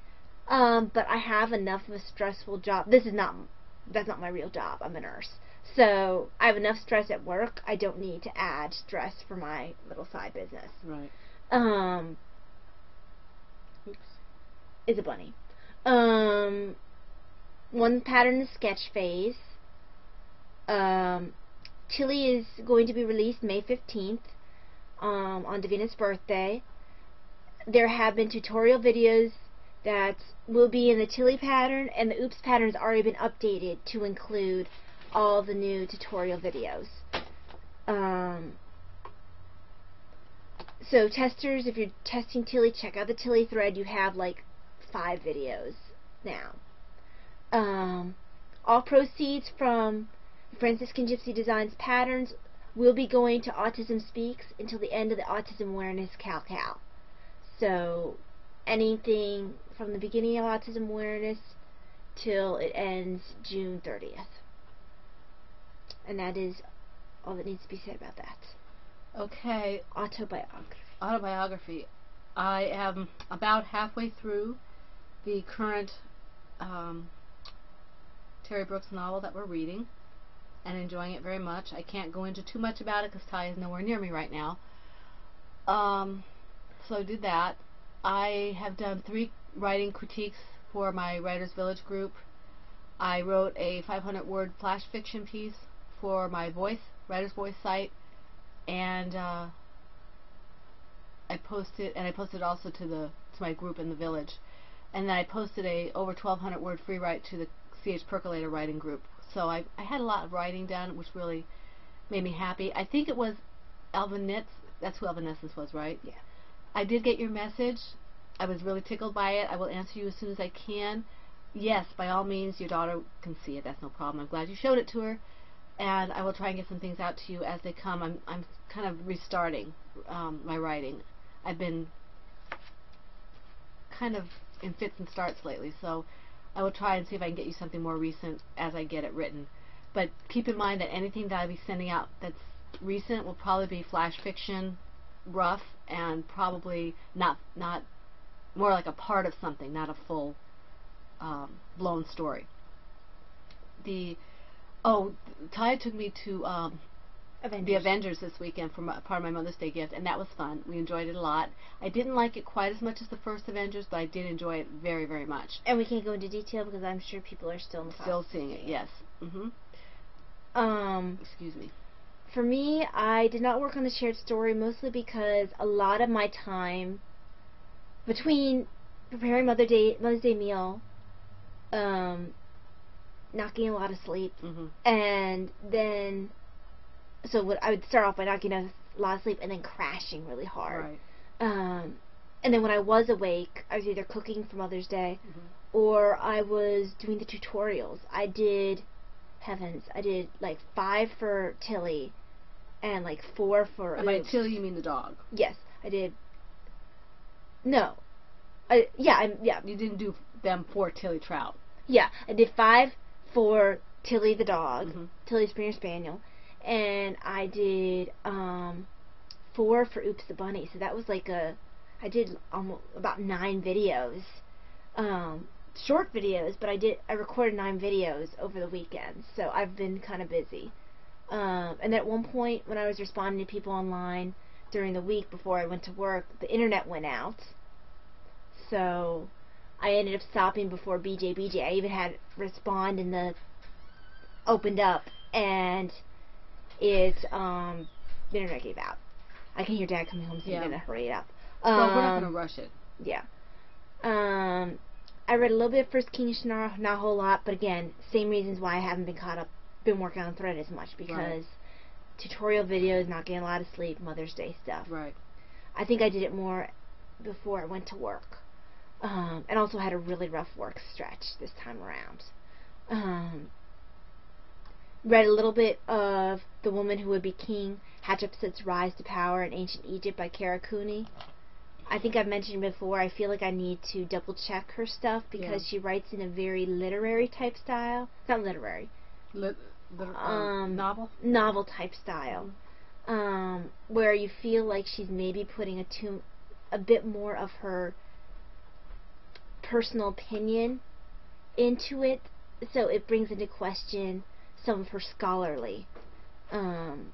Um, but I have enough of a stressful job. This is not that's not my real job. I'm a nurse, so I have enough stress at work. I don't need to add stress for my little side business. Right. Um, Oops. is a bunny. Um, one pattern is sketch phase. Um, Tilly is going to be released May 15th um, on Davina's birthday. There have been tutorial videos that will be in the Tilly pattern, and the Oops pattern has already been updated to include all the new tutorial videos. Um, so testers, if you're testing Tilly, check out the Tilly thread. You have like five videos now. Um, all proceeds from Franciscan Gypsy Designs patterns will be going to Autism Speaks until the end of the Autism Awareness Cal Cal. So anything from the beginning of Autism Awareness till it ends June 30th. And that is all that needs to be said about that. Okay, Autobiography. autobiography. I am about halfway through the current um, Terry Brooks novel that we're reading and enjoying it very much. I can't go into too much about it because Ty is nowhere near me right now. Um, so did that. I have done three writing critiques for my Writers Village group. I wrote a 500 word flash fiction piece for my voice, Writer's Voice site, and uh, I posted, and I posted also to the to my group in the village, and then I posted a over 1,200 word free write to the CH Percolator writing group. So I I had a lot of writing done, which really made me happy. I think it was Alvin Nitz. That's who Alvin was, right? Yeah. I did get your message. I was really tickled by it. I will answer you as soon as I can. Yes, by all means, your daughter can see it. That's no problem. I'm glad you showed it to her, and I will try and get some things out to you as they come. I'm I'm kind of restarting um, my writing. I've been kind of in fits and starts lately, so I will try and see if I can get you something more recent as I get it written. But keep in mind that anything that I'll be sending out that's recent will probably be flash fiction, rough, and probably not not more like a part of something, not a full um, blown story. The oh, Ty took me to um, Avengers. the Avengers this weekend for my, part of my Mother's Day gift, and that was fun. We enjoyed it a lot. I didn't like it quite as much as the first Avengers, but I did enjoy it very, very much. And we can't go into detail because I'm sure people are still in the Still seeing it, yes. hmm Um, Excuse me. for me, I did not work on the shared story mostly because a lot of my time between preparing Mother Day Mother's Day meal, um, not getting a lot of sleep, hmm and then so what I would start off by not getting a lot of sleep and then crashing really hard. Right. Um, and then when I was awake, I was either cooking for Mother's Day Mhm. or I was doing the tutorials. I did, heavens, I did like five for Tilly and like four for. And by Oops. Tilly, you mean the dog. Yes, I did. No, I yeah I yeah You didn't do them for Tilly Trout. yeah I did five for Tilly the dog, Mhm. Tilly Springer Spaniel, and I did um four for Oops the Bunny. So that was like a I did almost about nine videos, um short videos, but I did I recorded nine videos over the weekend. So I've been kind of busy. Um, and at one point when I was responding to people online during the week before I went to work, the internet went out. So I ended up stopping before BJ BJ. I even had respond and the opened up and it um the internet gave out. I can hear Dad coming home, so Yeah. I'm gonna hurry it up. well, we're not Um, going to rush it. yeah. Um, I read a little bit of First King Shannara, not a whole lot, but again, same reasons why I haven't been caught up been working on Thread as much because tutorial videos, not getting a lot of sleep, Mother's Day stuff. Right. I think I did it more before I went to work. Um, and also had a really rough work stretch this time around. Um, read a little bit of The Woman Who Would Be King, Hatshepsut's Rise to Power in Ancient Egypt by Kara Cooney. I think I've mentioned before, I feel like I need to double check her stuff because Yeah. she writes in a very literary type style. Not literary, Lit- the, uh, Um, novel. novel type style. Um, where you feel like she's maybe putting a a bit more of her personal opinion into it, so it brings into question some of her scholarly, um,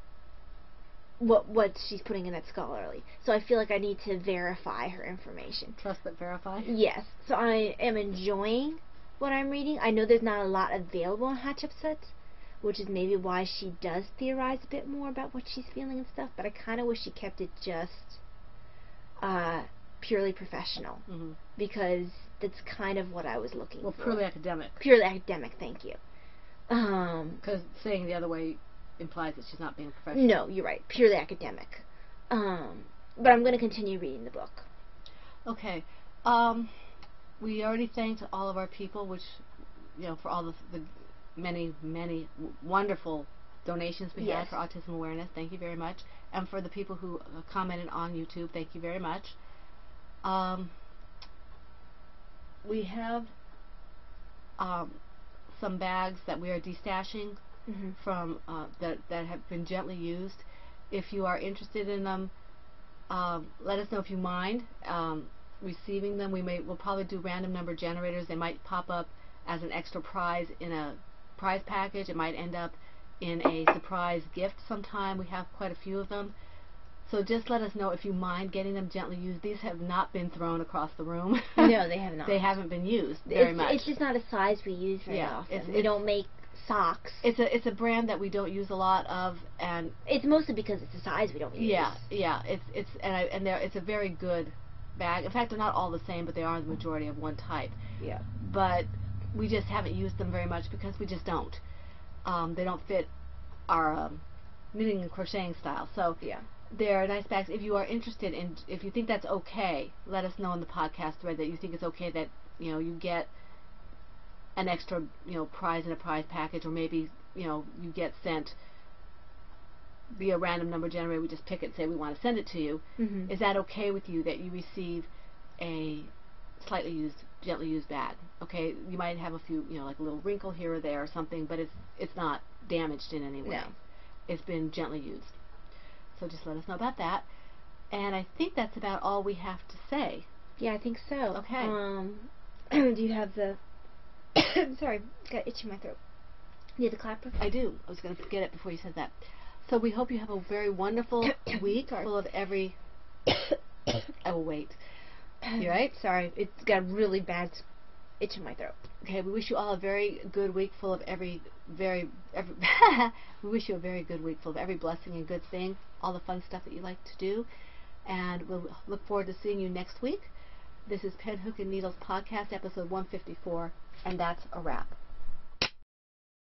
what what she's putting in that scholarly. So I feel like I need to verify her information. Trust but verify. Yes, so I am enjoying what I'm reading. I know there's not a lot available on Hatshepsut, which is maybe why she does theorize a bit more about what she's feeling and stuff. But I kind of wish she kept it just uh, purely professional hmm because that's kind of what I was looking Well, for. Well, purely academic. purely academic. Thank you. Um, Because saying the other way implies that she's not being professional. no, you're right. Purely academic. Um, but I'm going to continue reading the book. Okay. Um, we already thanked all of our people, which, you know, for all the, the many, many wonderful donations we Yes. had for autism awareness. Thank you very much. And for the people who uh, commented on YouTube, thank you very much. Um, we have um, some bags that we are destashing hmm from uh, that that have been gently used. If you are interested in them, um, let us know if you mind um, receiving them. We may we'll probably do random number generators. They might pop up as an extra prize in a prize package. It might end up in a surprise gift sometime. We have quite a few of them. So just let us know if you mind getting them gently used. These have not been thrown across the room. No, they have not. they haven't been used very it's, much. it's just not a size we use very Yeah, often. it's- we it's- don't make socks. it's a it's a brand that we don't use a lot of, and It's mostly because it's a size we don't use. Yeah, yeah. It's it's and I and they're it's a very good bag. In fact, they're not all the same, but they are the majority of one type. Yeah. But we just haven't used them very much because we just don't. Um, they don't fit our um, knitting and crocheting style. So Yeah. They're nice bags. If you are interested in, if you think that's okay, let us know in the podcast thread that you think it's okay that you know you get an extra you know prize in a prize package, or maybe you know you get sent via random number generator. We just pick it and say we want to send it to you. Mm-hmm. Is that okay with you that you receive a slightly used, gently used bag? Okay, you might have a few, you know, like a little wrinkle here or there or something, but it's it's not damaged in any way. No. It's been gently used. So just let us know about that. And I think that's about all we have to say. Yeah, I think so. Okay. Um, do you have the? sorry, got itch in my throat. Do you have the clapper? I do. I was going to forget it before you said that. So we hope you have a very wonderful week Sorry. full of every. Will wait. You right? Sorry, it's got a really bad itch in my throat. Okay, we wish you all a very good week full of every very every we wish you a very good week full of every blessing and good thing, all the fun stuff that you like to do. And we'll look forward to seeing you next week. This is Pen Hook and Needles podcast episode 154 and that's a wrap.